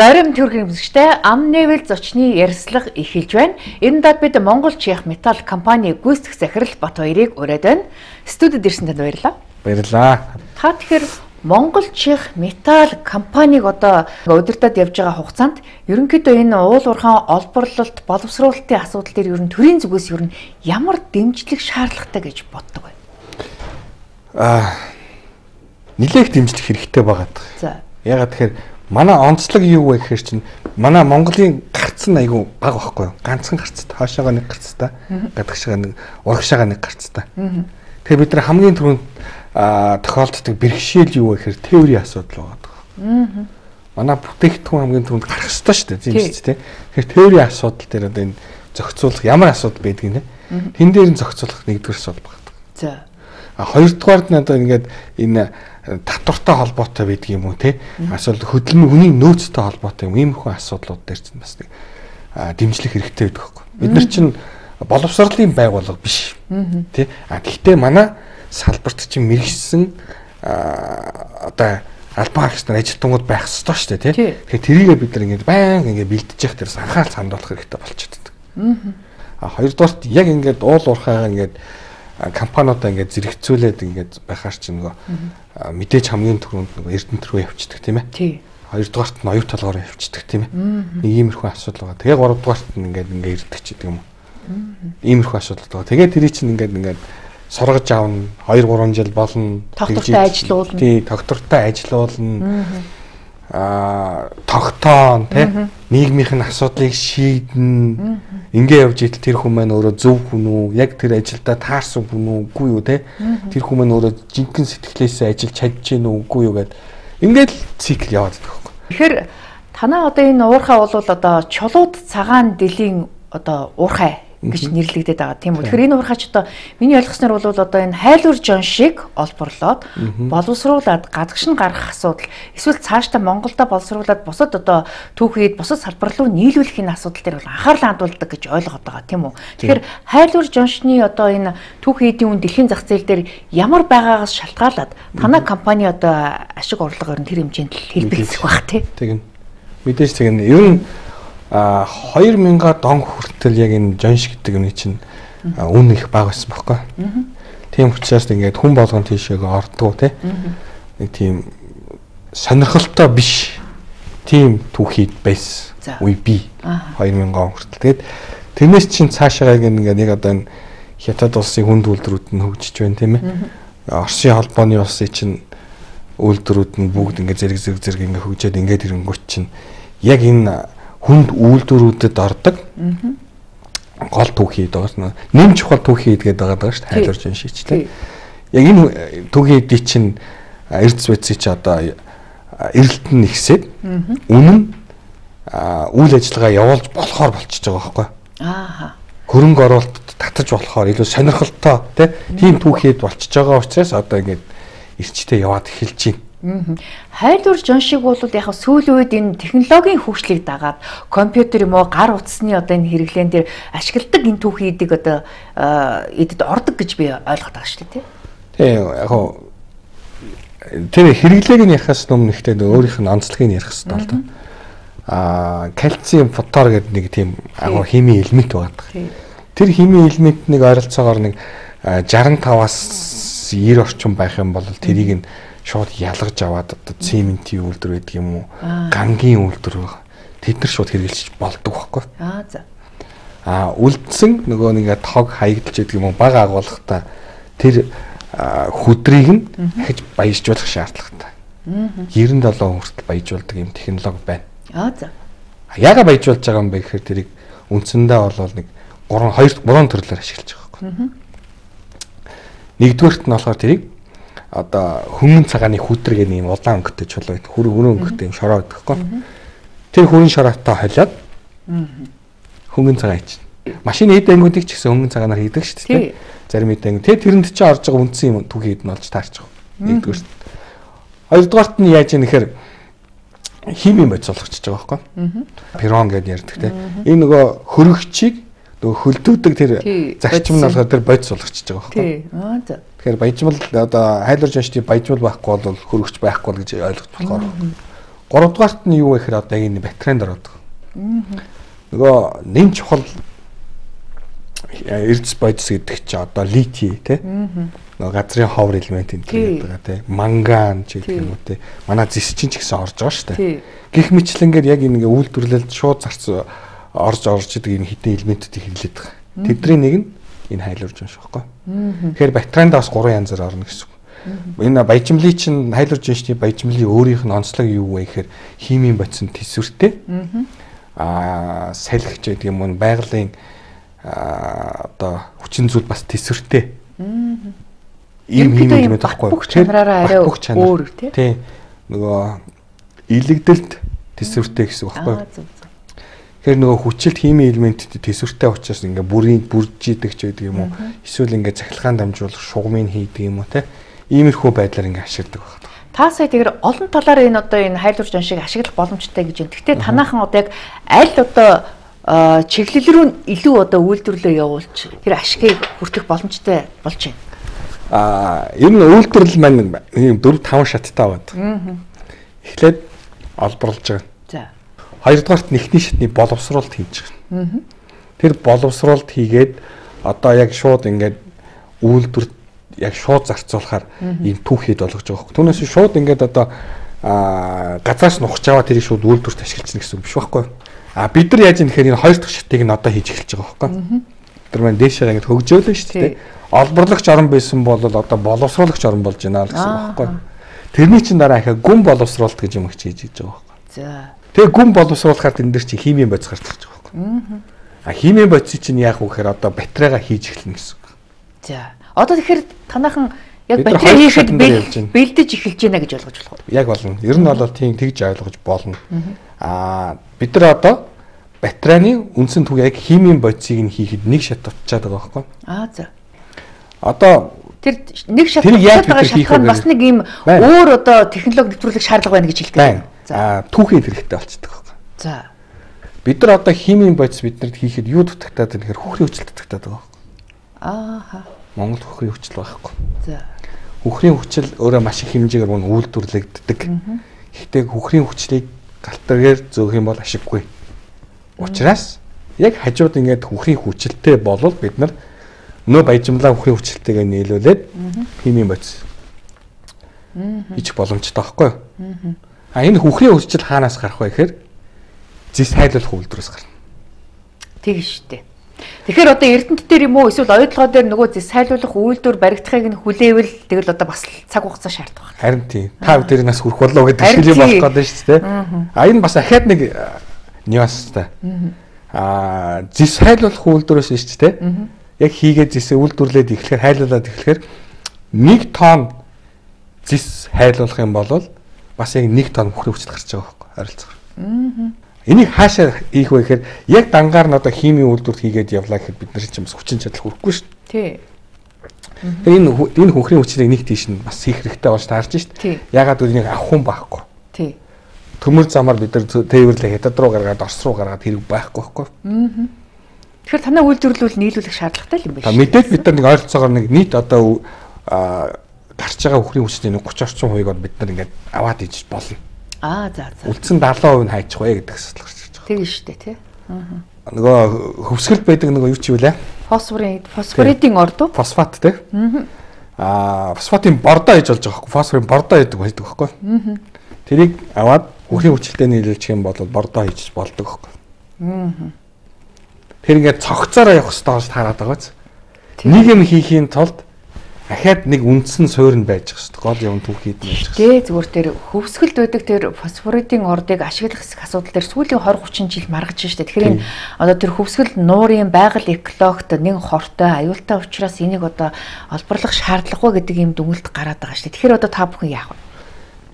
Зарим төрх хэмжигчтэй ам нэвэл зочны ярьслага эхэлж байна. Энэ дад бид Монгол Чех металл компани гүйцэтгэх захирал Бат хоёрыг ураад байна. Студид ирсэн танд баярлалаа. Баярлалаа. Та тэгэхээр Монгол Чех металл компаниг одоо удирдах явж байгаа хугацаанд ерөнхийдөө энэ уул уурхайн олборлолт, боловсруулалтын асуудал дээр ер нь төрийн зүгээс ер нь ямар дэмжлэг шаардлагатай гэж боддог вэ? Аа нилээх дэмжлэг хэрэгтэй байгаад. За. Ягаад тэгэхээр манай онцлог юу вэ гэхээр чинь манай Монголын гарц нь айгүй бага байхгүй юу? Ганцхан гарцтай, хаашаага нэг гарцтай, гадагшаага нэг, урагшаага нэг гарцтай. Тэгээ бид нар хамгийн түрүүнд тохиолддог бэрхшээл юу вэ гэхээр теорийн асуудал байгаа. Манай бүтээгдэхүүн хамгийн түрүүнд гарах ёстой шүү дээ. Тийм шүү дээ. Тэгэхээр теорийн асуудал дээр одоо энэ зохицуулах ямар асуудал байдгийг нэ. Тэн дээр нь зохицуулах нэгдүгээр асуудал байна. За. А хоёрдугаард нь одоо ингээд энэ татвартай холбоотой байдаг юм уу те? Асуудал хөдөлмөр хүний нөөцтэй холбоотой юм. Иймэрхүү асуудлууд дээр чинь бас нэг дэмжлэх хэрэгтэй байдаг байхгүй бид нар чинь боловсролын байгууллага биш тий а гэхдээ манай салбарт чинь мэрэгсэн одоо албан хаагч нар ажилтнууд байх ёстой шүү дээ тий. Тэгэхээр тэрийгээ бид нар ингээд баян ингээд бэлдэж явах тэрс анхаарал хандуулах хэрэгтэй болчиход байна а хоёрдугаарт яг ингээд уул уурхайгаа ингээд компаниудаа ингээд зэрэгцүүлээд ингээд байхаар чинь нөгөө мэдээж хамгийн түрүүнд нөгөө эрдэнэт рүү явчихдаг тийм ээ. Тий. Хоёрдугаарт нь оюу толгоор явчихдаг тийм ээ. Нэг иймэрхүү асуудал байгаа. Тэгээ гуравдугаарт нь ингээд ингээд ирдэг ч гэдэг юм уу. Иймэрхүү асуудал байгаа. Тэгээ тэрий чинь ингээд ингээд сургаж аавна 2 3 жил болно. Тогтвортой ажилуулна. Тий, тогтвортой ажилуулна а тогтоон тий нийгмийнх нь асуудлыг шийднэ. Ингээ явж итэл тэр хүн маань өөрөө зөв хүн үү? Яг тэр ажилдаа таарсан хүн үгүй юу тий тэр хүн маань өөрөө жинхэнэ сэтгэлээсээ ажиллаж чадж гин үгүй юу гэд. Ингээл цикл яваад байгаа юм. Тэгэхээр танаа одоо энэ уурхай бол одоо чулууд цагаан дэлийн одоо уурхай гэж нэрлэгдээд байгаа тийм үү. Тэгэхээр энэ урхаач одоо миний ойлгосноор бол одоо энэ хайлуур жон шиг олборлоод боловсруулад гадагш нь гарах асуудал эсвэл цаашдаа Монголда боловсруулад бусад одоо түүхийд бусад салбар руу нийлүүлэх энэ асуудал дээр бол анхаарал хандуулдаг гэж ойлгоод байгаа тийм үү. Тэгэхээр хайлуур жоншны одоо энэ түүхийдийн үн дэлхийн зах зээл дээр ямар байгаагаас шалтгаалаад танай компани одоо ашиг орлого ер нь тэр хэмжээнд хэлбэлцэх байх тийм. Тэгнь. Мэдээж тэгнь. Ер нь а 2000-а дон хүртэл яг энэ жонш гэдэг юм чинь үн их бага байсан байхгүй. Тийм учраас ингээд хүн болгон тийшээ ордгоо те. Нэг тийм сонирхолтой биш тийм түүхийд байсан. Үе би 2000 он хүртэл. Тэгээд тэрнээс чинь цаашаа ингээд нэг одоо энэ хятад улсын хүнд үйлдвэрүүд нь хөгжиж байна тийм ээ. Оросын холбооны улсын чинь үйлдвэрүүд нь бүгд ингээд зэрэг зэрэг зэрэг ингээд хөгжөөд ингээд ирэнгүүт чинь яг энэ хүнд үйлдвэрүүдэд ордог. гол түүхий байгаа. Нэм чухал түүхий гэдэг байгаа шүү дээ. Хайлуурж энэ шийдчлээ. Яг энэ түүхийдий чинь эрдэс байдсыг чи одоо эрэлт нь ихсээд үнэн үйл ажиллагаа явуулж болохоор болчихж байгаа байхгүй. Аа. Хөрөнгө оруулалт татаж болохоор илүү сонирхолтой тийм түүхийд болчихж байгаа учраас одоо ингээд эрчтэй яваад эхэлж байна. Хайлуур жон шиг бол яг сүүлийн үед энэ технологийн хөгжлийг дагаад компьютер юм уу гар утасны одоо энэ хэрэглэн дээр ашигладаг энэ түүхий эдэг одоо эдэд ордог гэж би ойлгоод байгаа шүү дээ тий. яг тэр хэрэглээг нь ярихаас өмнө ихтэй өөрийнх нь онцлогийг ярих хэрэгтэй л доо. Аа кальциум фотор гэдэг нэг тийм агуу химийн элемент байдаг. Тэр химийн элемент нэг ойролцоогоор нэг 65-аас 90 орчим байх юм бол тэрийг нь шууд ялгаж аваад одоо цементийн үйлдвэр байдаг юм уу? Гангийн үйлдвэр тэд нар шууд хэрэгжилж болдог байхгүй. Аа за. А үлдсэн нөгөө нэг тог хаягдж байдаг юм уу? Баг агуулгатай. Тэр хүдрийг нь дахиж баяжуулах шаардлагатай. 97 хүртэл баяжуулдаг юм технологи байна. Аа за. Яага баяжуулж байгаа юм бэ гэхээр тэрийг үндсэндээ бол нэг 3 2 3 төрлөөр ашиглаж байгаа байхгүй нэгдүгээрт нь болохоор тэрийг одоо хөнгөн цагааны хүдэр гэх юм улаан өнгөтэй чулуу байт. Хүр өрөө өнгөтэй юм шороо гэдэгхгүй. Тэр хүрэн шороотой холиод хөнгөн цагаан чинь. Машины эд ангиудыг ч гэсэн хөнгөн цагаанаар хийдэг шүү дээ. Зарим эд анги. Тэр тэрэнд чи орж байгаа үндсэн юм түүхий эд нь болж таарч байгаа. Нэгдүгээр. Хоёрдугаарт нь яаж юм нэхэр химийн бодис болгочихж байгаа байхгүй. Пирон гэдээ ярьдаг те. Энэ нөгөө хөрөгчийг нөгөө хөлдөөдөг тэр зарчим нь болохоор тэр бодис болгочихж байгаа байхгүй. Тий. Аа за. Тэгэхээр баяжмал одоо хайлуурж анчны баяжмал байхгүй бол хөрөгч байхгүй гэж ойлгож болохоор. Гуравдугаарт нь юу вэ гэхээр одоо яг энэ батарейнд ороод. Нөгөө нэн чухал эрдэс бодис гэдэг чи одоо лити тий. Нөгөө газрын ховор элемент энэ гэдэг байгаа тий. Манган ч гэдэг юм уу тий. Манай зис чинь ч гэсэн орж байгаа шүү дээ. Гэх мэтлэнгээр яг энэ үйлдвэрлэлд шууд зарц орж орж идэг энэ хитэн элементүүдийг хэрэглээд байгаа. Тэдний нэг нь энэ хайлуурж шүү байхгүй. Тэгэхээр батарейнд бас гурван янзаар орно гэсэн үг. Энэ баяжмлын чинь хайлуурж шний баяжмлын өөрийнх нь онцлог юу вэ гэхээр химийн бодисон төсвөртэй. Аа салхич гэдэг юм уу байгалийн одоо хүчин зүйл бас төсвөртэй. Ийм ийм юм байхгүй. Бүх чанараараа арай өөр тий. Нөгөө илэгдэлт төсвөртэй гэсэн үг байхгүй. Тэгэхээр нөгөө хүчилт химийн элементтэй төсвөртэй учраас ингээ бүрийн бүржидэг ч гэдэг юм уу. Эсвэл ингээ цахилгаан дамжуулах шугамыг хийдэг юм уу те. Иймэрхүү байдлаар ингээ ашигладаг байна. Та сая тэгэр олон талаар энэ одоо энэ хайлуурж аншиг ашиглах боломжтой гэж байна. Гэхдээ танаахан одоо яг аль одоо чиглэл рүү илүү одоо үйлдвэрлэлөө явуулж тэр ашигыг хүртэх боломжтой болж байна. Аа ер нь үйлдвэрлэл маань ийм 4 5 шаттай байна. Эхлээд олборлож байгаа. За. Хоёрдугаарт нэгний шатны боловсруулалт хийж байгаа. Тэр боловсруулалт хийгээд одоо яг шууд ингээд үйлдвэр яг шууд зарцуулахаар ийм түүхэд болгож байгаа. Түүнээс шууд ингээд одоо а газраас нухаж аваа тэрийг шууд үйлдвэрт ашиглаж гэсэн үг биш байхгүй юу? А бид нар яаж юм гэхээр энэ хоёр дахь шатыг нь одоо хийж эхэлж байгаа байхгүй. Тэр маань дээшээ ингэж хөгжөөлөө шүү дээ. Олборлагч орон байсан бол одоо боловсруулагч орон болж байна л гэсэн үг байхгүй. Тэрний чинь дараа ахаа гүн боловсруулалт гэж юм хийж хийж байгаа байхгүй. За. Тэгээ гүн боловсруулахаар тэн дээр чи химийн бодис гарч ирж байгаа байхгүй. А химийн бодис чинь яах вэ гэхээр одоо батарейга хийж эхэлнэ гэсэн үг. За. Одоо тэгэхээр танайхан яг батарей хийхэд бэлдэж эхэлж байна гэж ойлгож болох уу? Яг болно. Ер нь бол тийм тэгж ойлгож болно. Аа бид нар одоо батарейны үндсэн түг яг химийн бодисыг нь хийхэд нэг шат тутчаад байгаа байхгүй. Аа за. Одоо тэр нэг шат тутчаад байгаа шалтгаан бас нэг ийм өөр одоо технологи нэвтрүүлэх шаардлага байна гэж хэлдэг. Аа түүхийн хэрэгтэй болчихдог байхгүй. За. Бид нар одоо химийн бодис биднэрт хийхэд юу дутагтаад байна гэхээр хөхрийн хүчил дутагтаад байгаа байхгүй. Ааха. Монгол хөхрийн хүчил байхгүй. За. Хөхрийн хүчил өөрөө маш их хэмжээгээр мөн үйлдвэрлэгддэг. Гэхдээ хөхрийн хүчлийг галтаргаар зөөх юм бол ашиггүй. Учираас яг хажууд ингээд хүхрийн хүчилтэй болвол бид нар нөө баяжмлаа хүхрийн хүчилтэйгээ нийлүүлээд химийн бодис хийх боломжтой байхгүй юу? А энэ хүхрийн хүчил хаанаас гарах вэ гэхээр зис хайлуулах үйлдвэрээс гарна. Тэг штэ. Тэгэхээр одоо Эрдэнэт дээр юм уу эсвэл ойдлогоо дээр нөгөө зис сайлуулах үйлдвэр баригдахыг нь хүлээвэл тэгэл одоо бас цаг хугацаа шаарддаг байна. Харин тийм. Та бүдэрийг нас хүрэх болов гэдэг шиг болох гэдэг шүү дээ. А энэ бас ахаад нэг нюанстай. Аа зис сайлуулах үйлдвэрээс шүү дээ. Яг хийгээд зис үйлдвэрлээд эхлэхээр хайлуулад эхлэхээр 1 тонн зис хайлуулах юм бол бас яг 1 тонн хөрөв хүчил гарч байгаа байхгүй харилцаа. Аа Энийг хаашаа хийх вэ гэхээр яг дангаар нь одоо химийн үйлдвэрт хийгээд явлаа гэхэд бид нар чинь бас хүчин чадал хүрхгүй шүү дээ. Тий. Тэгээ энэ энэ хөнхрийн хүчлийг нэг тийш нь бас хийх хэрэгтэй болж таарч шүү дээ. Ягаад гэвэл энийг авах хүн байхгүй. Тий. Төмөр замаар бид нар тээвэрлээ хятад руу гаргаад Орос руу гаргаад хэрэг байхгүй байхгүй. Аа. Тэгэхээр танаа үйлдвэрлэл нийлүүлэх шаардлагатай юм байна шүү. Мэдээж бид нар нэг ойролцоогоор нэг нийт одоо гарч байгаа хөхрийн хүчний 30 орчим хувийг бид нар ингээд аваад иж болно. Аа за за. Үлдсэн 70% нь хайчих вэ гэдэг асуудал гарч ирж байгаа. Тэг нь шүү дээ тий. Аа. Нөгөө хөвсгөл байдаг нөгөө юу ч юу лээ? Фосфорын фосфоритын орд уу? Фосфат тий. Аа. Аа фосфатын бордоо хийж болж байгаа байхгүй фосфорын бордоо гэдэг байдаг байхгүй. Аа. Тэрийг аваад хөрхийн хүчлэлтэй нийлүүлчих юм бол бордоо хийж болдог байхгүй. Аа. Тэр ингээд цогцоороо явах хэрэгтэй болж таарад байгаа биз. Нэг юм хийхийн тулд дахиад нэг үндсэн суурь нь байж хэвчээ гол юм түүхийд байж хэвчээ. Гээ зүгээр тэр хөвсгөлд байдаг тэр фосфоритын ордыг ашиглах асуудал дээр сүүлийн 20 30 жил маргаж штэ. Тэгэхээр энэ одоо тэр хөвсгөл нуурын байгаль экологт нэг хортой аюултай учраас энийг одоо олборлох шаардлагагүй гэдэг юм дүгнэлт гараад байгаа штэ. Тэгэхээр одоо та бүхэн яах вэ?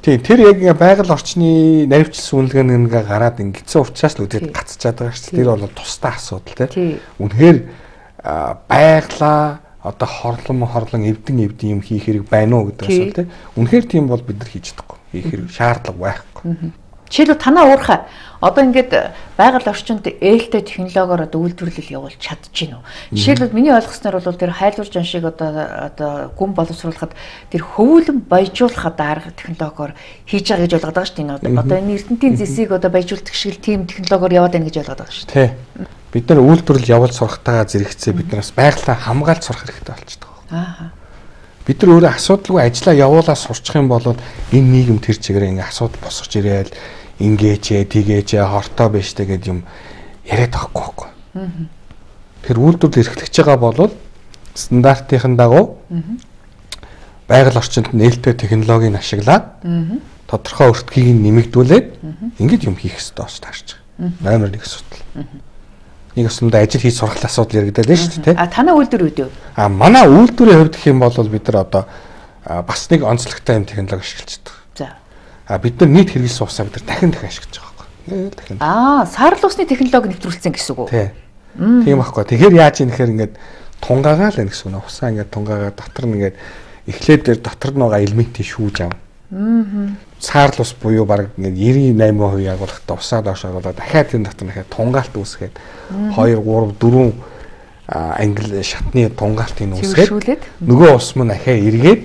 Тийм тэр яг байгаль орчны наривчлсан үнэлгээ нэгэ гараад ингэсэн учраас л үдээд гацчаад байгаа шүү. Тэр бол тусдаа асуудал тийм. Үнэхээр байглаа одоо хорлон хорлон эвдэн эвдэн юм хийх хэрэг байна уу гэдэг асуулт тийм. Үнэхээр тийм бол бид нар хийж чадахгүй. Хийх хэрэг шаардлага байхгүй. Жишээлбэл танаа уурхай одоо ингээд байгаль орчинд ээлтэй технологиор одоо үйлдвэрлэл явуулж гин үү. Жишээлбэл миний ойлгосноор бол тэр хайлуур жан шиг одоо одоо гүн боловсруулахад тэр хөвүүлэн баяжуулах одоо арга технологиор хийж байгаа гэж ойлгоод байгаа шүү дээ. Одоо энэ эрдэнтийн зэсийг одоо баяжуулдаг шиг тийм технологиор яваад байна гэж ойлгоод байгаа шүү дээ. Тий. Бид нар үйлдвэрлэл явуулж сурахтайгаа зэрэгцээ бид нараас байгалаа хамгаалж сурах хэрэгтэй болчихдог. Аа бид нар өөрөө асуудалгүй ажиллаа явуулаа сурчих юм бол энэ нийгэм тэр чигээр ингээ асуудал босгож ирээл ингээчээ тэгээчээ хортой байж тэ гэд юм яриад байхгүй байхгүй. Тэр үйлдвэрлэл эрхлэж байгаа бол стандартын дагуу байгаль орчинд нээлттэй технологиг ашиглаад тодорхой өртгийг нэмэгдүүлээд ингэж юм хийх хэрэгтэй болж таарч байгаа. Номер 1 асуудал нэг өсөндөө ажил хийж сурах асуудал яригадаад байна шүү дээ. А танаа үйлдвэр үү? А манай үйлдвэрийн хувьд гэх юм бол бид нар одоо бас нэг онцлогтой юм технологи ашиглаж байгаа. За. А бид нар нийт хэрэглэсэн усаа бид нар дахин дахин ашиглаж байгаа байхгүй. Дахин. Аа, саарл усны технологи нэвтрүүлсэн гэсэн үг үү? Тий. Тийм байхгүй. Тэгэхээр яаж юм гэхээр ингээд тунгаагаа л гэсэн үг. Усаа ингээд тунгаагаа дотор нь ингээд эхлээд дээр дотор нь байгаа элементийг шүүж авна. Аа саарл ус буюу баг ингээд 98% ягуулахтаа усаа доош оруулаад дахиад энэ дотор дахиад тунгаалт үүсгээд 2 3 4 англи шатны тунгаалтыг үүсгээд нөгөө ус мань ахаа эргээд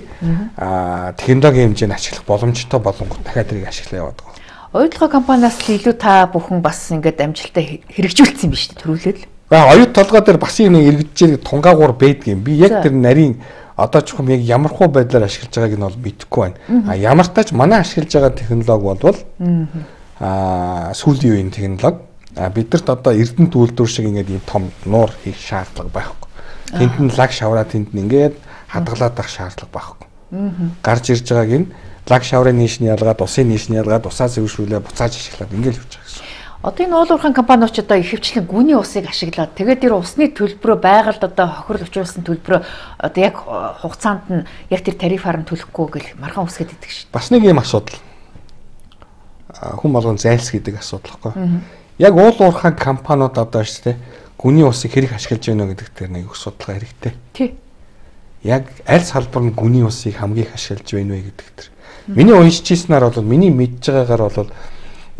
технологийн хэмжээнд ашиглах боломжтой болонгот дахиад тэрийг ашиглаа яваад байгаа. Оюутлогоо компаниас л илүү та бүхэн бас ингээд амжилттай хэрэгжүүлсэн юм шүү дээ төрүүлээд л. Оюут толгой дээр бас юм эргэжж тунгаагуур байдгийн. Би яг тэр нарийн одоо чухам яг ямар хуу байдлаар ашиглаж байгааг нь бол мэдэхгүй байна. А ямар тач манай ашиглаж байгаа технологи бол аа сүүлийн үеийн технологи. А бидэрт одоо Эрдэнэт үйлдвэр шиг ингээд ийм том нуур хийх шаардлага байхгүй. Тэнд нь лаг шавраа тэнд нь ингээд хадгалаад байх шаардлага байхгүй. Гарч ирж байгааг нь лаг шаврын нийш нь ялгаад, усын нийш нь ялгаад, усаа зөвшөөрүүлээ буцааж ашиглаад ингээд л явж байгаа гэсэн. Одоо энэ уулуурхан компаниуч одоо ихэвчлэн гүний усыг ашиглаад тэгээд тэр усны төлбөрөө байгальд одоо хохирол учруулсан төлбөрөө одоо яг хугацаанд нь яг тэр тарифаар нь төлөхгүй гэл мархан усгээд идэг шүү. Бас нэг юм асуудал. Хүн болгон зайлс гэдэг асуудал байхгүй. Яг уулуурхан компаниуд одоо шүү дээ гүний усыг хэрэг ашиглаж байна гэдэг дээр нэг их судалгаа хэрэгтэй. Тий. Яг аль салбар нь гүний усыг хамгийн их ашиглаж байна вэ гэдэг дээр. Миний уншижсэнаар бол миний мэдж байгаагаар бол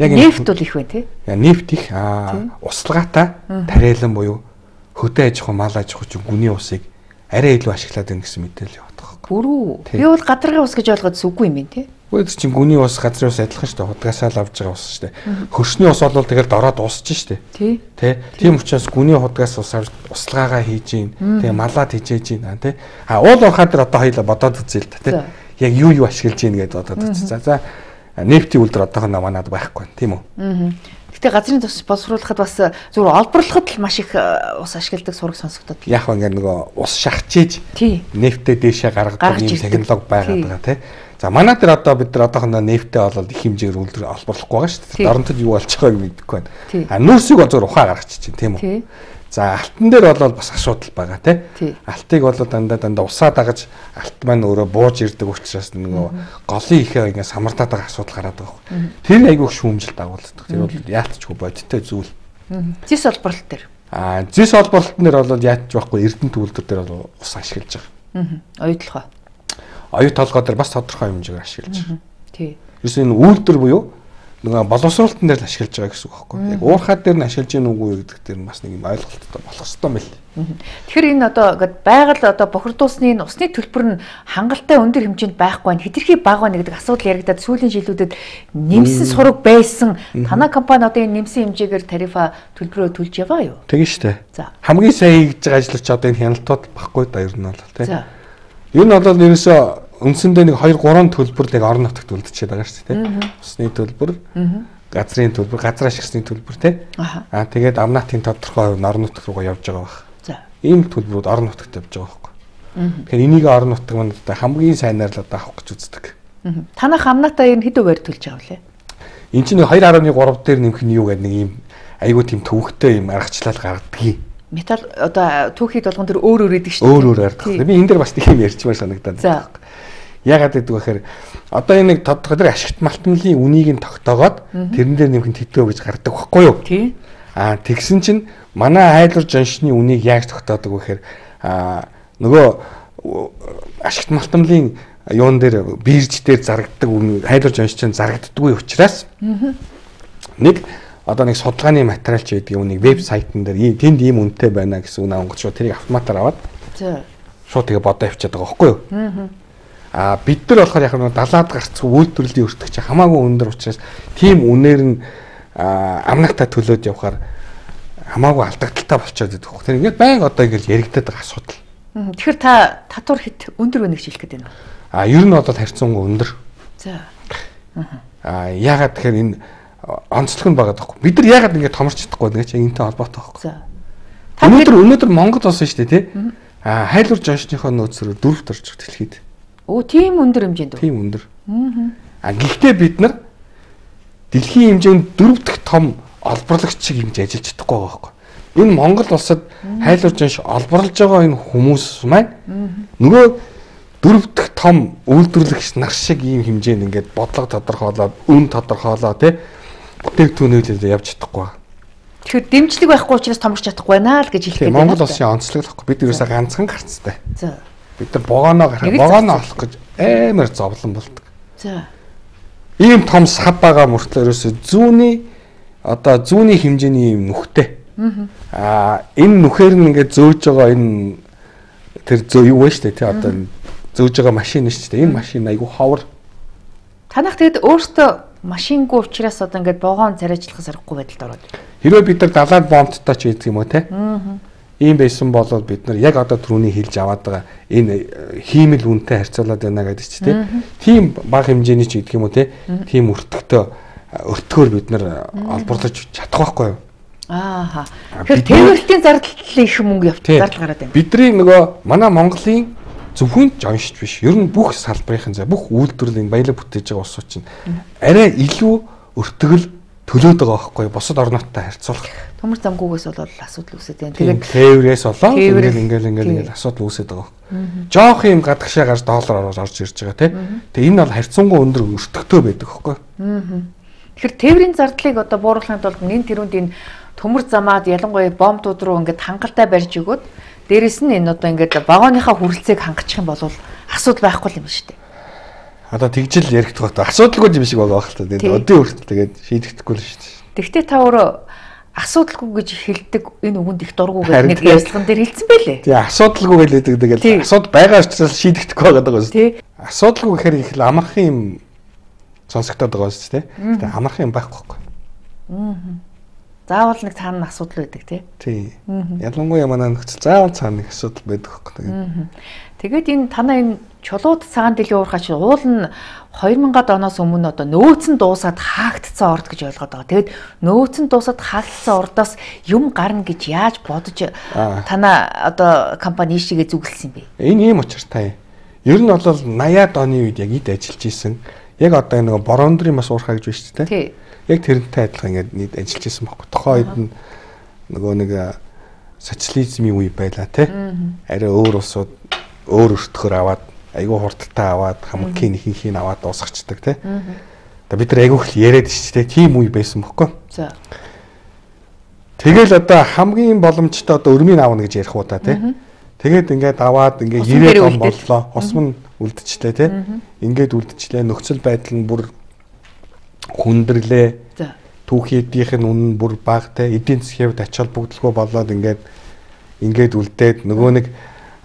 Яг нефт бол их байна тий. Яа нефт их аа услагаатай тариалан буюу хөдөө аж ахуй мал аж ахуй чинь гүний усыг арай илүү ашиглаад байна гэсэн мэдээлэл яваад байгаа хэрэг. Бүрүү. Би бол гадаргын ус гэж ойлгоод үгүй юм тий. Үгүй чинь гүний ус газрын ус адилхан шүү дээ. Худгасаа л авж байгаа ус шүү дээ. Хөршний ус бол тэгэл дороод усж шүү дээ. Тий. Тийм учраас гүний худгаас ус авч услагаагаа хийж гин. Тэгээ малаад хижээж гин. Тэ. А уул уурхаа дээр одоо хоёул бодоод үзье л та тий. Яг юу юу ашиглаж гин гэдээ бодоод үзье. За за нефтийн үйлдвэр одоохондоо манад байхгүй тийм үү. Гэтэ газрын тус боловсруулахад бас зөвхөн олборлоход л маш их э, ус ашигладаг сураг сонсогдоод. Яг ингээ нөгөө ус шахчихж нефтээ дээшээ гаргадаг юм технологи байгаад байгаа тийм. За манай дээр одоо бид нар одоохондоо нефтээ болоод их хэмжээгээр үйлдвэр олборлохгүй байгаа шүү дээ. Дорнотод юу болж байгааг мэдэхгүй байна. А нүүрсийг бол зөвхөн ухаа гаргачих чинь тийм үү. За алтан дээр бол бас асуудал байгаа тий. Алтыг бол дандаа дандаа усаа дагаж алт маань өөрөө бууж ирдэг учраас нөгөө голын ихээ ингээ самардаад байгаа асуудал гараад байгаа. Тэр айгүй шүүмжил дагуулдаг. Тэр бол яалтчгүй бодиттой зүйл. Зис олборлолт дээр. Аа зис олборлолт дээр бол яаж байхгүй Эрдэнэт үйлдвэр дээр бол ус ашиглаж байгаа. Оюутлогоо. Оюут толгой дээр бас тодорхой хэмжээгээр ашиглаж байгаа. Тий. Ерөөс энэ үйлдвэр буюу нөгөө боловсруулалтын дээр л ашиглаж байгаа гэсэн үг байхгүй. Яг уурхаад дээр нь ашиглаж гин үгүй гэдэг дээр нь бас нэг юм ойлголттой болох юм байна. Тэгэхээр энэ одоо ингээд байгаль одоо бохирдуулсны усны төлбөр нь хангалттай өндөр хэмжээнд байхгүй байна. Хэтэрхий бага байна гэдэг асуудал яригадад сүүлийн жилүүдэд нэмсэн сураг байсан. Танай компани одоо энэ нэмсэн хэмжээгээр тарифа төлбөрөө төлж байгаа юу? Тэгин штэ. За. Хамгийн сайн хийж байгаа ажлч одоо энэ хяналтууд баггүй да ер нь бол тий. За. Ер нь бол ерөөсөө үндсэндээ нэг 2 3 төлбөрлийг орон нутагт үлдчихэд байгаа шүү дээ. Усны төлбөр, газрын төлбөр, газар ашигсны төлбөр тий. Аа тэгээд амнаатын тодорхой хувь орон нутаг руугаа явж байгаа баг. За. Ийм төлбөрүүд орон нутагт явж байгаа байхгүй. Тэгэхээр энийг орон нутаг манд хамгийн сайнаар л одоо авах гэж үздэг. Танах амнаатаа ер нь хэд үгээр төлж байгаа вүлээ? Энд чинь 2.3 дээр нэмэх нь юу гэдэг нэг ийм айгүй тийм төвөгтэй юм аргачлал гаргадаг металл одоо түүхийд болгон тэр өөр өөр идэг шүү дээ. Өөр өөр ардаг. Би энэ дээр бас тийм ярьчмаар санагдаад байна. Ягаад гэдэг вэ гэхээр одоо энэ нэг тодорхой ашигт малтмлын үнийг нь тогтоогоод тэрэн дээр нэмэх тэтгэв гэж гардаг байхгүй юу? Тий. Аа тэгсэн чинь манай айлуур жаншны үнийг яаж тогтоодог вэ гэхээр аа нөгөө ашигт малтмлын юун дээр бирж дээр зарагддаг айлуур жанш чинь зарагддаггүй учраас нэг одоо нэг судалгааны материал ч гэдэг нэг вебсайтн дээр тэнд ийм үнэтэй байна гэсэн үнэ онгод шууд тэрийг автоматар аваад шууд тэгээ бодоо авчиад байгаа байхгүй юу? Аа бид нар болохоор яг нэг 70-аад гарцгүй үйлдвэрлэлийн өртөгч хамаагүй өндөр учраас тийм үнээр нь амнагта төлөөд явахаар хамаагүй алдагдaltaа болчиход байдаг хөх. Тэр ингээд байнга одоо ингээд яригдаад байгаа асуудал. Тэгэхээр та татвар хит өндөр хэлэх гээд байна уу? Аа ер нь бол харьцангуй өндөр. За. Аа яагаад тэгэхээр энэ онцлог нь байгаа даахгүй. Бид нар яагаад ингэ томорч чадахгүй нэг чинь энэтэй холбоотой байхгүй. За. Өнөөдөр өнөөдөр Монгол болсон шүү дээ тий. Аа хайлуур жоншныхоо нөөцөөр дөрөвт орж дэлхийд. Өө тийм өндөр хэмжээнд үү? Тийм өндөр. Аа гэхдээ бид нар дэлхийн хэмжээнд дөрөв дэх том олборлагч шиг ингэж ажиллаж чадахгүй байгаа байхгүй. Энэ Монгол улсад хайлуур жонш олборлож байгаа энэ хүмүүс маань нөгөө дөрөв дэх том үйлдвэрлэгч нар шиг ийм хэмжээнд ингээд бодлого тодорхойлоод үн тодорхойлоо тий бүтээгдэхүүнүүдээ явж чадахгүй байна. Тэгэхээр дэмжлэг байхгүй учраас томорч чадахгүй байна л гэж хэлэх гээд Монгол улсын онцлог л байхгүй. Бид ерөөсөө ганцхан гарцтай. За. Бид нар богоноо гарах, зарцуулж. олох гэж амар зовлон болдог. За. Ийм том сав байгаа мөртлөө ерөөсөө зүүнний одоо зүүнний хэмжээний юм нүхтэй. Аа энэ нүхээр нь ингээд зөөж байгаа энэ тэр зөө юу вэ штэ тий одоо зөөж байгаа машин штэ. Энэ машин айгу ховор. Танах тэгэд өөртөө машингүй учраас одоо ингээд богоон царайчлахаас аргагүй байдалд ороод. Хэрвээ бид нар далаад бомбттай ч гэдэг юм уу те. Ийм байсан бол бид нар яг одоо түрүүний хэлж аваад байгаа энэ э, хиймэл үнэтэй харьцуулаад байна гэдэг чи те. Тийм бага хэмжээний ч гэдэг юм уу те. Тийм өртөгтөө өртгөөр бид нар э, олборлож чадах байхгүй юу? Ааха. А, Тэгэхээр тээвэрлтийн зардал их мөнгө явт зардал гараад байна. Бидний нөгөө манай Монголын зөвхөн жоншч биш. Ер нь бүх салбарын за бүх үйлдвэрлэлийн баялаг бүтээж байгаа улсууд чинь арай илүү өртгөл төлөөд байгаа байхгүй? Босод орноттой харьцуулах. Төмөр замгүйгээс бол асуудал үүсэж байна. Тэгээд тээврээс болоо Тээвэр- ингээл ингээл ингээл ингээл асуудал үүсээд байгаа. Жоох юм гадагшаа гарч доллар орж орж ирж байгаа тий. Тэгээ энэ бол харьцангуй өндөр өртөгтэй байдаг байхгүй? Тэгэхээр тээврийн зардлыг одоо бууруулахын тулд нэн тэрүүнд энэ төмөр замаад ялангуяа бомбдууд руу ингээд хангалттай барьж өгөөд дээрэс нь энэ одоо ингээд вагоныхаа хүрэлцээг хангачих юм бол асуудал байхгүй юм шүү дээ. Одоо тэгжил яригдах бат асуудалгүй юм шиг байгаа байх л та. Тий. Тэгээд өдөө хүртэл тэгээд шийдэгдэхгүй л шүү дээ. Тэгвэл та өөрөө асуудалгүй гэж хэлдэг энэ үгэнд их дургу гэдэг нэг тий. ярьцлаган дээр хэлсэн байлээ. Тэгээ асуудалгүй Тий. тэгэл асуудал байгаа учраас шийдэгдэхгүй байгаа даа шүү. Тий. Асуудалгүй гэхээр их л амархан юм сонсогдоод байгаа шүү дээ. Тэгээ амархан юм байхгүй байхгүй. Заавал нэг цаана асуудал байдаг тий. Тий. Ялангуяа манай нөхцөл заавал цаана нэг асуудал байдаг байхгүй. Тэгээд энэ танаа энэ чулууд цагаан дэлхийн уурхаач уул нь 2000-ад оноос өмнө одоо нөөцөн дуусаад хаагдцсан орд гэж ойлгоод байгаа. Тэгэд нөөцөн дуусаад хаагдцсан ордоос юм гарна гэж яаж бодож Аа. танаа одоо компани ийшээгээ зүгэлсэн юм бэ? Энэ ийм учиртай. Ер нь бол 80-ад оны үед яг эд ажиллаж исэн. Яг одоо энэ нөгөө борондрын бас уурхаа гэж байна шүү дээ. Тий. Яг тэрнтэй адилхан ингээд нийт ажиллаж исэн байхгүй. Тухайн үед нь нөгөө нэг социализмын үе байлаа те. Арай өөр улсууд өөр өртгөр аваад айгүй хурдтай аваад хамгийн ихэнхийг аваад дуусгачдаг те. Тэгээ бид нар айгүй их яриад шүү дээ. Тим үе байсан бохгүй. За. Тэгэл одоо хамгийн боломжтой одоо өрмийн аавна гэж ярих уу та тий. Тэгээд ингээд аваад ингээд Усман 90 дээр он боллоо. Усман үлдчихлээ тий. Ингээд үлдчихлээ. Нөхцөл байдал нь бүр хүндрэлээ. За. Түүхийдийнх нь үнэн бүр бага тий. Эдийн засгийн хувьд ач холбогдолгүй болоод ингээд ингээд үлдээд нөгөө нэг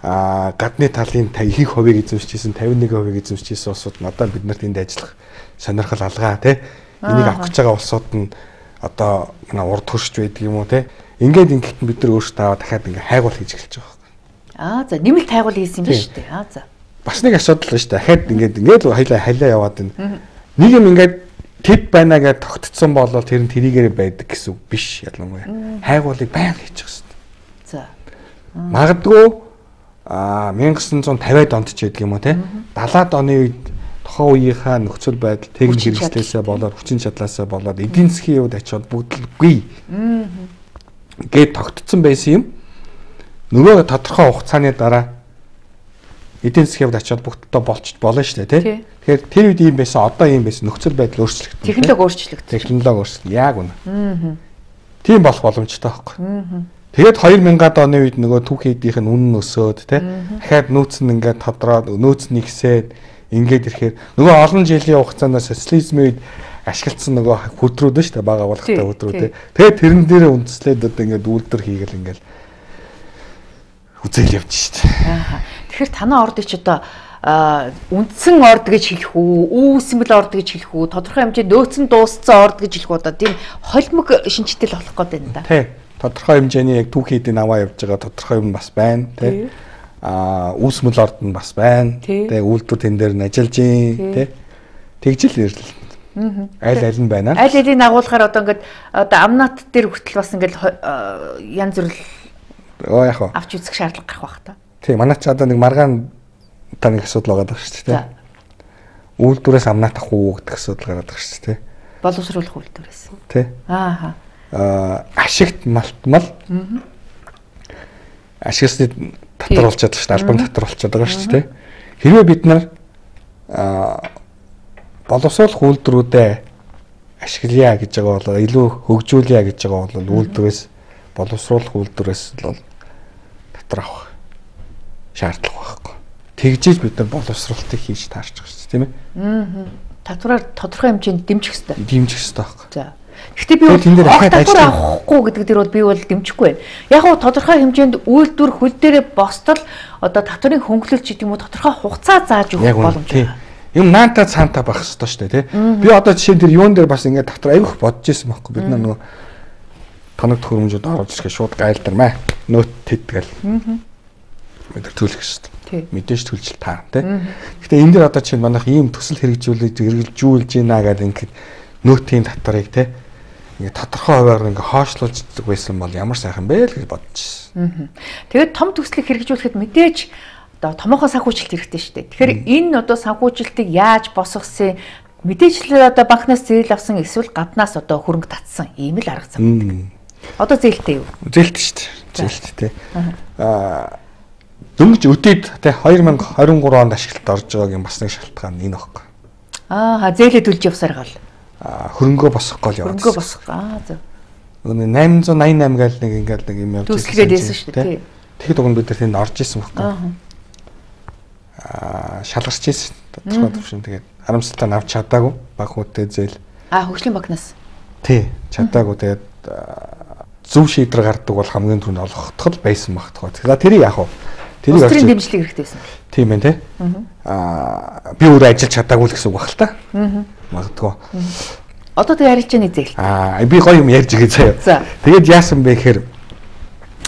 а гадны талын та ихэнх хувийг эзэмшижсэн 51% эзэмшижсэн улсууд надад бид нарт энд ажиллах сонирхол алгаа тий. Энийг авах гэж байгаа улсууд нь одоо манай урд хөршч байдаг юм уу тий. Ингээд ингээд бид нар өөрсдөө аваад дахиад ингээд хайгуул хийж эхэлж байгаа. Аа за нэмэлт тайгуул хийсэн юм байна шүү дээ. Аа за. Бас нэг асуудал байна шүү дээ. Дахиад ингээд ингээд л хайлаа халиа яваад байна. Нэг юм ингээд тэд байна гэж тогтцсон бол тэр нь тэрийгээр байдаг гэсэн биш ялангуяа. Хайгуулыг баян хийж дээ. За. Магадгүй а 1950-ад онд ч гэдэг юм уу те? 70-ад оны үед тухайн үеийнхаа нөхцөл байдал техник хэрэгслээсээ болоод хүчин чадлаасаа болоод эдийн засгийн хувьд ач холбогдолгүй гээд тогтцсон байсан юм. Нөгөө тодорхой хугацааны дараа эдийн засгийн хувьд ач холбогдолтой болч болно шүү дээ Тий. тий. Тэгэхээр тэр үед ийм байсан одоо ийм байсан нөхцөл байдал өөрчлөгдсөн. тий. Технологи өөрчлөгдсөн. технологи өөрчлөлт яг үнэ. Тийм болох боломжтой байхгүй. Тэгээд 2000-ад оны үед нөгөө түүхийдийнх нь үнэн өсөөд те дахиад нөөц нь ингээд тодроод нөөц нэгсээд ингээд ирэхээр нөгөө олон жилийн хугацаанд социализмын үед ашиглагдсан нөгөө хөдрүүд нь шүү дээ бага Тий, хөдрүүд тий. тий. Тэгээд тэрэн дээр үндэслээд одоо ингээд үйлдвэр хийгээл ингээд үзэл явж шүү дээ. Аа. Тэгэхээр танаа орд ич одоо үндсэн орд гэж хэлэх үү, үүсэмэл орд гэж хэлэх үү, тодорхой хэмжээнд нөөцөн дууссан орд гэж хэлэх үү одоо тийм холимог шинжтэй болох гээд байна да. Тий. Тодорхой хэмжээний яг түүхийдийн аваа явж байгаа тодорхой юм бас байна Тий. Аа үүсмэл орд нь бас байна. Тий. Тэгээ үйлдвэр тэн дээр нь ажиллаж гин тий. Тэгжил ирлээ. Аль аль нь байна. Аль алийг агуулгаар одоо ингээд одоо амнат дээр хүртэл бас ингээд янз бүр Оо яг авч үзэх шаардлага гарах бах та. Тий, манай ч одоо нэг маргаан та нэг асуудал байгаа даа шүү дээ. Үйлдвэрээс амнаатах уу гэдэг асуудал гараад байгаа шүү дээ. Боловсруулах үйлдвэрээс. Тий. Аа. Аа ашигт малтмал. Ашигсны татвар болчиход шүү дээ. Албан татвар болчиход байгаа шүү дээ. Хэрвээ бид нар аа боловсруулах үйлдвэрүүдээ ашиглая гэж байгаа бол илүү хөгжүүлье гэж байгаа бол үйлдвэрээс боловсруулах үйлдвэрээс л бол татвар авах шаардлага байхгүй. Тэгжээж бид нар боловсролтыг хийж таарч байгаа шүү дээ, тийм ээ? Аа. Татвараар тодорхой хэмжээнд дэмжих хэрэгтэй. Дэмжих хэрэгтэй байхгүй. За. Гэхдээ би Тэгээд тэн дээр бол татвар ажиллана. авахгүй гэдэг дээр бол би бол дэмжихгүй байна. Яг нь тодорхой хэмжээнд үйлдвэр хөл дээрээ бостол одоо татварын хөнгөлөлт ч гэдэг юм уу тодорхой хугацаа зааж өгөх Яг үнэ. боломж тий. байна. Юм наанта цаанта байх хэрэгтэй шүү дээ, тий. Би одоо жишээ нь тэр юун дээр бас ингээд татвар авих бодож исэн байхгүй. Бид нар нөгөө тоног төхөөрөмжөд орж ирэхэд шууд гайлдармаа. Нөт тэтгэл. Бид нар төлөх шүү дээ. Мэдээж төлж таа, тий. Гэхдээ энэ дээр одоо чинь манайх ийм төсөл хэрэгжүүлээд хэрэгжүүлж ийна гэдэг ингээд нөтийн татварыг тий ингээд тодорхой хуваар ингээд хоошлуулж байсан бол ямар сайхан бэ л гэж бодож ирсэн. Тэгээд том төслийг хэрэгжүүлэхэд мэдээж одоо томоохон санхүүжилт хэрэгтэй шүү дээ. Тэгэхээр энэ одоо санхүүжилтийг яаж босгосон мэдээж л одоо банкнаас зээл авсан эсвэл гаднаас одоо хөрөнгө татсан ийм л арга зам. Одоо зээлтэй юу? Зээлт шүү дээ. Зээлт тий. Аа дөнгөж өдөөд тий 2023 онд ашиглалт орж байгаагийн бас нэг шалтгаан энэ багхгүй. Аа зээлээ төлж явсаар гал. Аа хөрөнгөө босгох гол яваад. Хөрөнгөө босгох. Аа зөв. Нөгөө 888 гаал нэг ингээл нэг юм явж Төсөлгээд байсан шүү дээ. Тэгэхэд уг нь бид нар тэнд орж исэн багхгүй. Аа. Аа шалгарч исэн. Тодорхой төвшин тэгээд харамсалтай авч чадаагүй хүүтэй зээл. Аа хөгжлийн банкнаас. Тий чадаагүй тэгээд зөв шийдвэр гаргадаг бол хамгийн түрүүнд олгохдох байсан багтгаа. Тэгэхээр тэрийг яах вэ? Тэрийг Улс төрийн орж дэмжлэг хэрэгтэй байсан. Тийм ээ тий. Аа би өөрөө ажиллаж чадаагүй л гэсэн үг баг л та. Аа. Магадгүй. Одоо тэгээ арилжааны зээл. Аа би гоё юм ярьж игээ заяа. За. Тэгээд яасан бэ гэхээр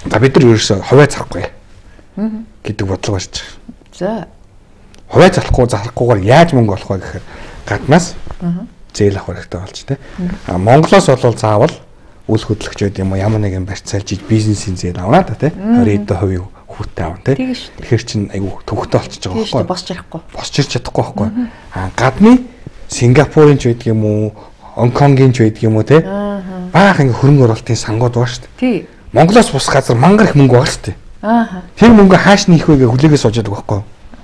за бид нар ерөөсөө хуваа зарахгүй гэдэг бодлого барьж. За. Хуваа зарахгүй зарахгүйгээр яаж мөнгө олох вэ гэхээр гаднаас зээл авах хэрэгтэй болж тий. Аа Монголоос бол заавал үл хөдлөгч байд юм уу ямар нэгэн барьцаалж бизнесийн зээл авна та тий. 20 эдэ хувийн хүүтэй авна тий. Тэгээ. Тэгэхээр чин айгүй төвхтэй болчихж байгаа Тэгээ байхгүй. босч ярихгүй. Босч ирч чадахгүй байхгүй. Аа гадны Сингапурын ч байдаг юм уу, Хонконгийн ч байдаг юм уу тий. Баах ингээ хөрөнгө оруулалтын сангууд байгаа шүү дээ. Тий. Монголоос бус газар мангар их мөнгө байгаа шүү дээ. Аа. Тэр мөнгө хааш нөх вэ гэж хүлээгээ сууж байгаа байхгүй?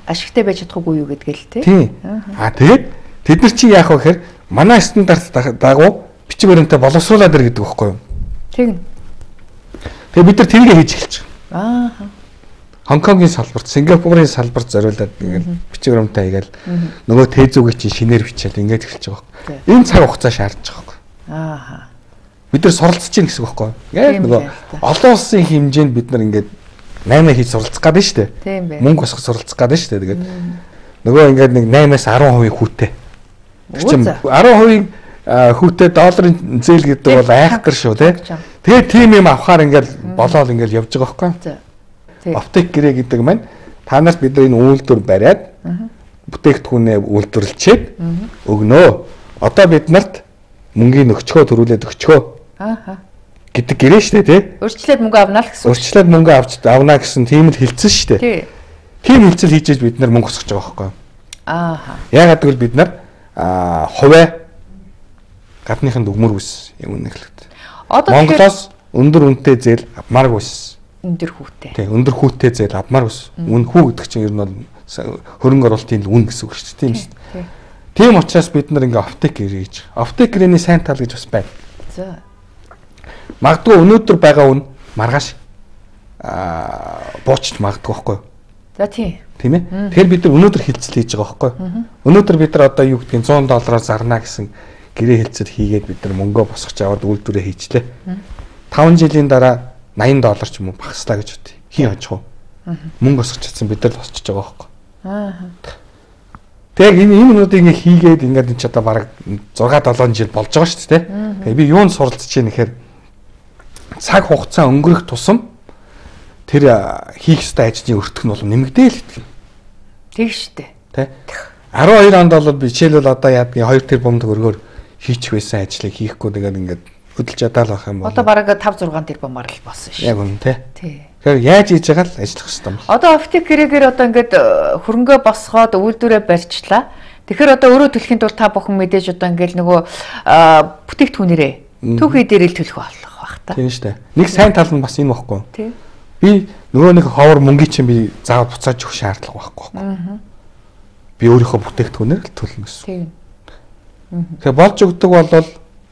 Ашигтай байж чадахгүй юу гэдгээл тий. Тийм. Аа тэгээд тэд нар чи яах вэ гэхээр манай стандарт даг- дагуу бичиг баримтаа боловсруулаад ир гэдэг байхгүй юу? Тэгнь. Тэгээд бид нар тэрийг хийж эхэлж байгаа. Аа. Хонконгийн салбарт, Сингапурын салбарт зориулаад ингээл бичиг баримтаа хийгээл нөгөө тезүүгийн чинь шинээр бичээл ингээд эхэлж байгаа байхгүй. Энэ цаг хугацаа шаардж байгаа байхгүй. Аа. Бид нар суралцж чинь гэсэн үг байхгүй юу? Яг нөгөө олон улсын хэмжээнд бид нар ингээд 8 хийж суралцах гээд нь шүү дээ. Тийм бай. Мөнгө босгох суралцах гээд нь шүү дээ. Тэгээд нөгөө ингээд нэг 8-аас 10% хүүтэй. За. 10% а, хүүтэй долларын зээл гэдэг бол айхтар шүү тий. Тэгээд тийм юм авахаар ингээд болоод ингээд явж байгаа байхгүй. За. Аптек гэрээ гэдэг маань танаас бид нар энэ үйлдвэр бариад бүтээгдэхүүнээ үйлдвэрлэчихэд өгнөө. Одоо бид нарт мөнгөний өгчхөө төрүүлээд өгчхөө Аа. гэдэг гэрээ шүү дээ тий. Өрчлөөд мөнгө авна л гэсэн. үг. Урьдчилаад мөнгө авч авна гэсэн тийм л хэлсэн шүү дээ. Тий. Тийм хэлцэл хийж бид нар мөнгө өсгөж байгаа байхгүй. Аа. Яагаад гэвэл бид нар аа хуваа гадныханд өгмөр үс юм нэглэгт. Одоо Монголоос өндөр үнэтэй зээл авмааргүй ус. Өндөр хүүтэй. Тий, өндөр хүүтэй зээл авмаар ус. Үн хүү гэдэг чинь ер нь бол хөрөнгө оруулалтын үн гэсэн үг шүү дээ. Тийм шүү дээ. Тий. Тийм учраас бид нар ингээ аптек гэрээ гэж. Аптек гэрээний сайн тал гэж бас байна. За. Магадгүй өнөөдөр байгаа үн маргааш аа буучч магадгүй байхгүй юу? За тий. Тийм ээ. Тэгэхээр бид нар өнөөдөр хилцэл хийж байгаа байхгүй юу? Өнөөдөр бид нар одоо юу гэдгийг 100 доллараар зарна гэсэн гэрээ хэлцэл хийгээд бид нар мөнгөө босгож аваад үйлдвэрээ хийчлээ. 5 жилийн дараа 80 доллар ч юм уу багслаа гэж бодъё. Хий очих уу? Мөнгө босгож чадсан бид нар л босч байгаа байхгүй. Аа. Тэг энэ юмнуудыг ингээ хийгээд ингээд энэ ч одоо бараг 6 7 жил болж байгаа шүү дээ. Тэгээ би юунд суралцж чинь гэхээр цаг хугацаа өнгөрөх тусам тэр хийх ёстой ажлын өртөх нь бол нэмэгдээл итгэв. Тэг штэ. Тэ. 12 онд бол би жишээлбэл одоо яадгийн 2 тэрбум төгрөгөөр хийчих байсан ажлыг хийхгүй тэгээд ингээд хөдөлж чадаал байх юм бол Одоо бараг 5 6 тэрбумаар л болсон шүү. яг үнэ тэ. Тий. Тэгэхээр яаж хийж байгаа л ажиллах хэрэгтэй юм. Одоо оптик гэрээгээр одоо ингээд э, хөрөнгөө босгоод үйлдвэрээ барьчлаа. Тэгэхээр одоо өөрөө төлөхийн тулд та бүхэн мэдээж одоо ингээд нөгөө а, бүтээгдэхүүнээрээ түүхий дээр л төлөх болох бах та. Тийм шүү дээ. Нэг сайн тал нь бас энэ баггүй. Тий. Би нөгөө нэг ховор мөнгөний чинь би заавал буцааж өгөх шаардлага байхгүй байхгүй. Би өөрийнхөө бүтээгдэхүүнээр л төлнө гэсэн. Тийм. Тэгэхээр болж өгдөг бол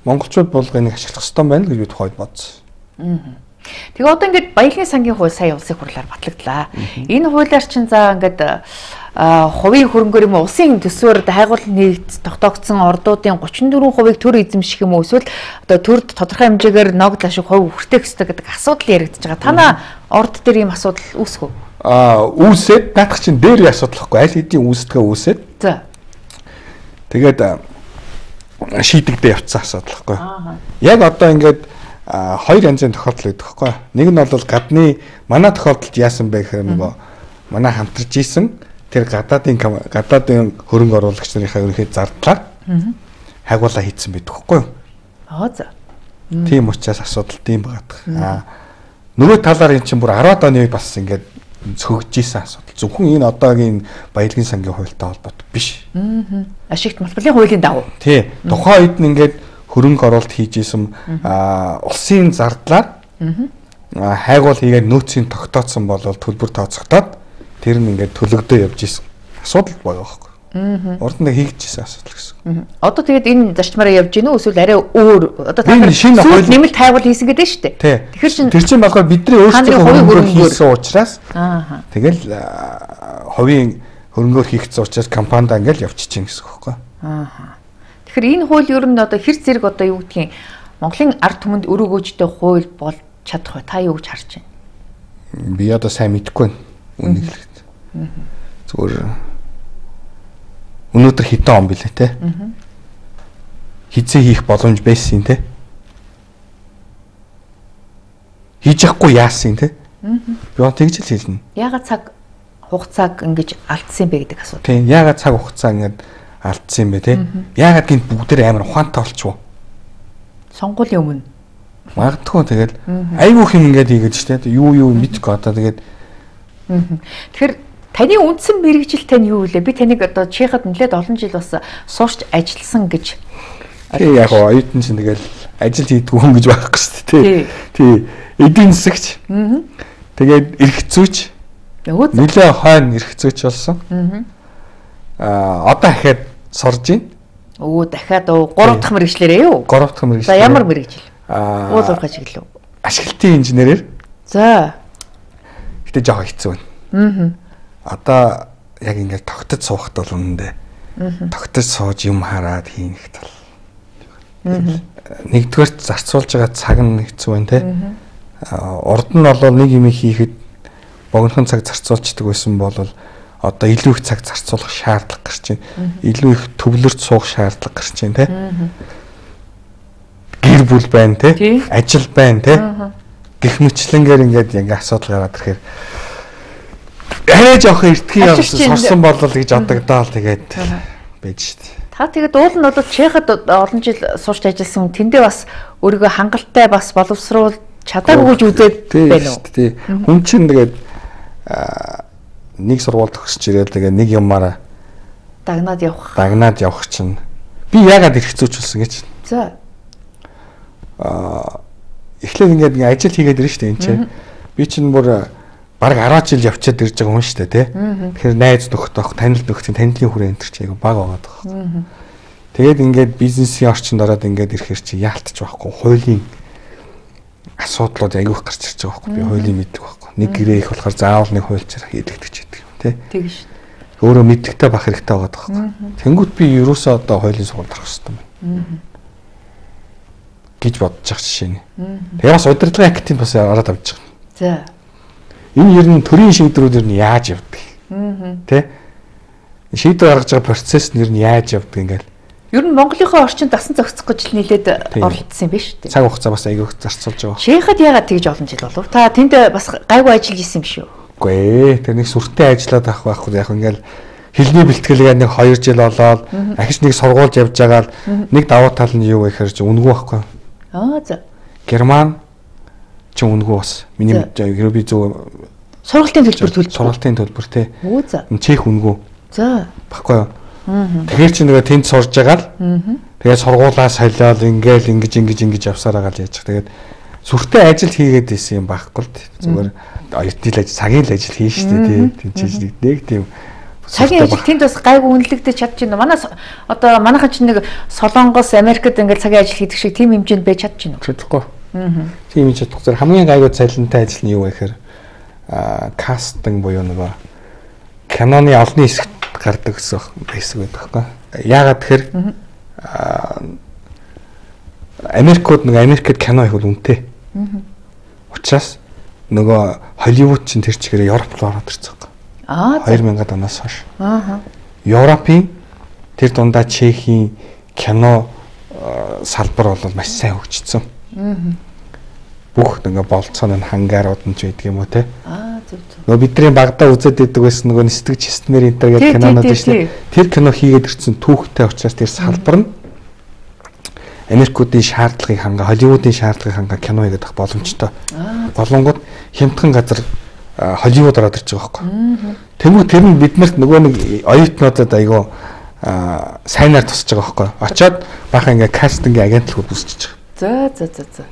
монголчууд болгоо энийг ашиглах хэрэгтэй байна гэж би тухайд бодсон. Тэгээ одоо ингээд баялагын сангийн хууль сая улсын хурлаар батлагдлаа. Энэ хуулиар чинь за ингээд хувийн хөрөнгөөр юм уу улсын төсвөөр хайгуул нийт тогтоогдсон ордуудын 34%-ыг төр эзэмших юм уу эсвэл одоо төрд тодорхой хэмжээгээр ногд ашиг хувь хүртээх ёстой гэдэг асуудал яригдчихэж байгаа. Танаа орд дээр ийм асуудал үүсэх үү? Аа үүсээд наадах чинь дээр асуудалхгүй аль хэдийн үүсдэгэ үүсээд За. тэгээд шийдэгдээ явцсан асуудал. Аа. Яг одоо ингээд хоёр янзын тохиолдол байдаг байхгүй. Нэг нь бол гадны манай тохиолдолд яасан бэ гэхээр нөгөө манай хамтарч исэн тэр гадаадын гадаадын хөрөнгө оруулагч нарынхаа ерөнхий зардлаар хайгуулаа хийцэн байдаг байхгүй. Аа за. Тийм учраас асуудал тийм байгаа. Аа нөгөө талаар эн чинь бүр 10 оны үед бас ингээд цөгж исэн асуудал. Зөвхөн энэ одоогийн баялагын сангийн хуультай холбоотой биш. Ашигт малбарын хуулийн дагуу. Тий. Тухайн үед нь ингээд хөрөнгө оруулалт хийж исэн улсын зардлаар аа хайгуул хийгээд нөөцийн тогтооцсон бол төлбөр тооцогдоод тэр нь ингээд төлөгдөө явж исэн асуудал байгаа байхгүй. Урд нь хийгдчихсэн асуудал гэсэн. Одоо тэгээд энэ зарчмаараа явж гинэ үү эсвэл арай өөр одоо Энэ шинэ хууль- нэмэлт хайгуул хийсэн гэдэг нь шүү дээ. Тэгэхээр чин Тэр чинь болохоор бидний өөрсдөө хөрөнгөөр. хийсэн учраас тэгэл хувийн хөрөнгөөр хийгдсэн учраас компанидаа ингээл явчихжин гэсэн үг байхгүй. Ааха. Тэгэхээр энэ хууль ер нь одоо хэр зэрэг одоо юу гэдгийг Монголын ард түмэнд өрөөгөөжтэй хууль болж чадах бай. Та юу гэж харж байна? Би одоо сайн мэдэхгүй байна. Үнийг хэлэхэд. Зүгээр өнөөдөр хитэн он билээ те. Хизээ хийх боломж байсан те. Хийж яахгүй яасан те. Би тэгж л хэлнэ. Ягаад цаг хугацааг ингэж алдсан бэ гэдэг асуудал. Тийм яагаад цаг хугацаа ингээд алдсан юм бэ те. Яагаад гинт бүгдээр амар ухаантай болчихвоо. Сонгуулийн өмнө. Магадгүй тэгэл айгүй хэм ингээд хийгээд штэ. Юу юу мэдгүй одоо тэгээд Тэгэхээр таны үндсэн мэрэгжил тань юу вэ? Би таныг одоо чихад нэлээд олон жил бас суурч ажилласан гэж тий яг гоо оюутан чинь тэгэл ажил хийдэг хүн гэж байхгүй штэ тий. Тий. Эдийн засагч. Тэгээд эрх зүйч өөд. нэлээ хойно зүйч болсон. Аа одоо ахаад сурж байна. Өө дахиад оо гурав дахь мэрэгчлэрээ юу? Гурав дахь мэрэгжил. За ямар мэрэгжил? Аа Уул уурхай чиглэл. ашиглалтын инженерээр За. гэтээ жоо хэцүү байна. Аа. Одоо яг ингээд тогтож суухт бол үнэндээ тогтож сууж юм хараад хийнэхт бол нэгдүгээрт зарцуулж байгаа цаг нь хэцүү байна те. Аа, Урд нь бол нэг юм хийхэд богинохон цаг зарцуулцдаг байсан бол одоо илүү их цаг зарцуулах шаардлага гарч байна. Илүү их төвлөрч суух шаардлага гарч байна те. Гэр бүл байна те. Ажил байна те. Гэх мэтлэнгээр ингээд ингээ асуудал гараад ирэхээр арай жоох эртгийн явс Ажилчин- сорсон болол гэж одогдоол тэгээд байж штт. Та тэгээд уул нь бол Чехад олон жил суурч ажилласан тэндээ бас өөрийгөө хангалттай бас боловсруул чадаагүй гэж үзээд байна уу? шүү дээ. тий. Хүн чинь тэгээд нэг сургууль төгсөж ирээл тэгээд нэг юмараа Дагнаад явах. дагнаад явах чинь би яагаад болсон гэж За. аа эхлээд ингээд ингээ ажил хийгээд ирэн штэ энэ чинь би чинь бүр баг 10 жил явчаад ирж байгаа хүн штэ тий. Тэгэхээр найз нөхд авах танил нөхдийн танилын хүрээ энэ чинь айгу баг байгаа даа. Тэгээд ингээд бизнесийн орчинд ороод ингээд ирэхээр чи яалтч байхгүй хуулийн асуудлууд айгүйх гарч ирж байгаа байхгүй би хуулийн мэддэг байхгүй. Нэг гэрээ их болохоор заавал нэг хуульчаар хийлэгдэж юм тий. Тэг ш. Өөрөө мэддэгтэй бах хэрэгтэй байгаа байхгүй. Тэнгүүт би ерөөсөө одоо хуулийн сургуульд орох хэрэгтэй байна. гэж бодож байгаа жишээ нь. Тэгээ бас удирдлагын актив бас ороод авч байгаа. За. Энэ ер нь төрийн шийдвэрүүд ер нь яаж явдаг? Тэ? Шийдвэр гаргаж байгаа процесс нь ер нь яаж явдаг ингээл. Ер нь Монголынхоо орчинд дасан зохицох гэж нийлээд оролцсон юм биш үү? Цаг хугацаа бас аягүй зарцуулж байгаа. Шейхад яагаад тэгж олон жил болов? Та тэнд бас гайгүй ажиллаж исэн юм шүү. Үгүй ээ. Тэр нэг сүртэй ажиллаад авах байхгүй яг ингээл хилний бэлтгэлгээ нэг 2 жил болоод ахиж нэг сургуулж явж байгаа л нэг давуу тал нь юу вэ гэхээр чи үнгүй байхгүй. Аа за. Герман чи үнгүй бас. Миний мэдээ би зөв сургалтын төлбөр төлж сургалтын төлбөр те. Үгүй за. Чех үнгүй. За. Баггүй юу? Тэгэхээр чи нөгөө тэнд сурж байгаа л тэгээд сургуулаа солиод ингээл ингэж ингэж ингэж явсаар байгаа л яаж. Тэгээд сүртэй ажил хийгээд исэн юм байхгүй л зүгээр оюутны ажил цагийн ажил хийн штэ тий. Тинчээж нэг тийм цагийн ажил тэнд бас гайгүй үнэлэгдэж чадчихна. Манай одоо манайхан чинь нэг Солонгос, Америкт ингээл цагийн ажил хийдэг шиг тийм хэмжээнд байж чадчихна уу? Чадахгүй. Аа. Тийм хийж чадахгүй. Зэрэг хамгийн гайгүй цалинтай ажил нь юу вэ гэхээр аа кастинг буюу нөгөө киноны олонний хэсэгт гардаг гэсэн хэсэг байдаг байхгүй. Яагаад тэгэхээр Америкууд нэг Америкт кино их үнэтэй. Учираас нөгөө Холливуд чинь тэр чигээр Европ руу ороод ирсэн байхгүй. Аа 2000-ад оноос хойш. Аа. Европын тэр дундаа Чехийн кино салбар бол маш сайн хөгжсөн. Аа. Бүх ингээ болцооны хангаарууд нь ч байдаг юм уу те. Аа зөв зөв. Нөгөө бидний багада үзээд байдаг байсан нөгөө нисдэг чистмэр энэ төр гэдэг кинонууд шүү дээ. Тэр кино хийгээд ирсэн түүхтэй учраас тэр салбар нь Америкуудын шаардлагыг хангаа, Холливуудын шаардлагыг хангаа кино хийгээд авах боломжтой. Болонгууд хямдхан газар Холливуд ороод ирж байгаа байхгүй. Тэнгүү тэр нь биднэрт нөгөө нэг оюутнуудад айгаа сайнаар тусаж байгаа байхгүй. Очоод баха ингээ кастингийн агентлагууд үүсчихэж байгаа. За за за за.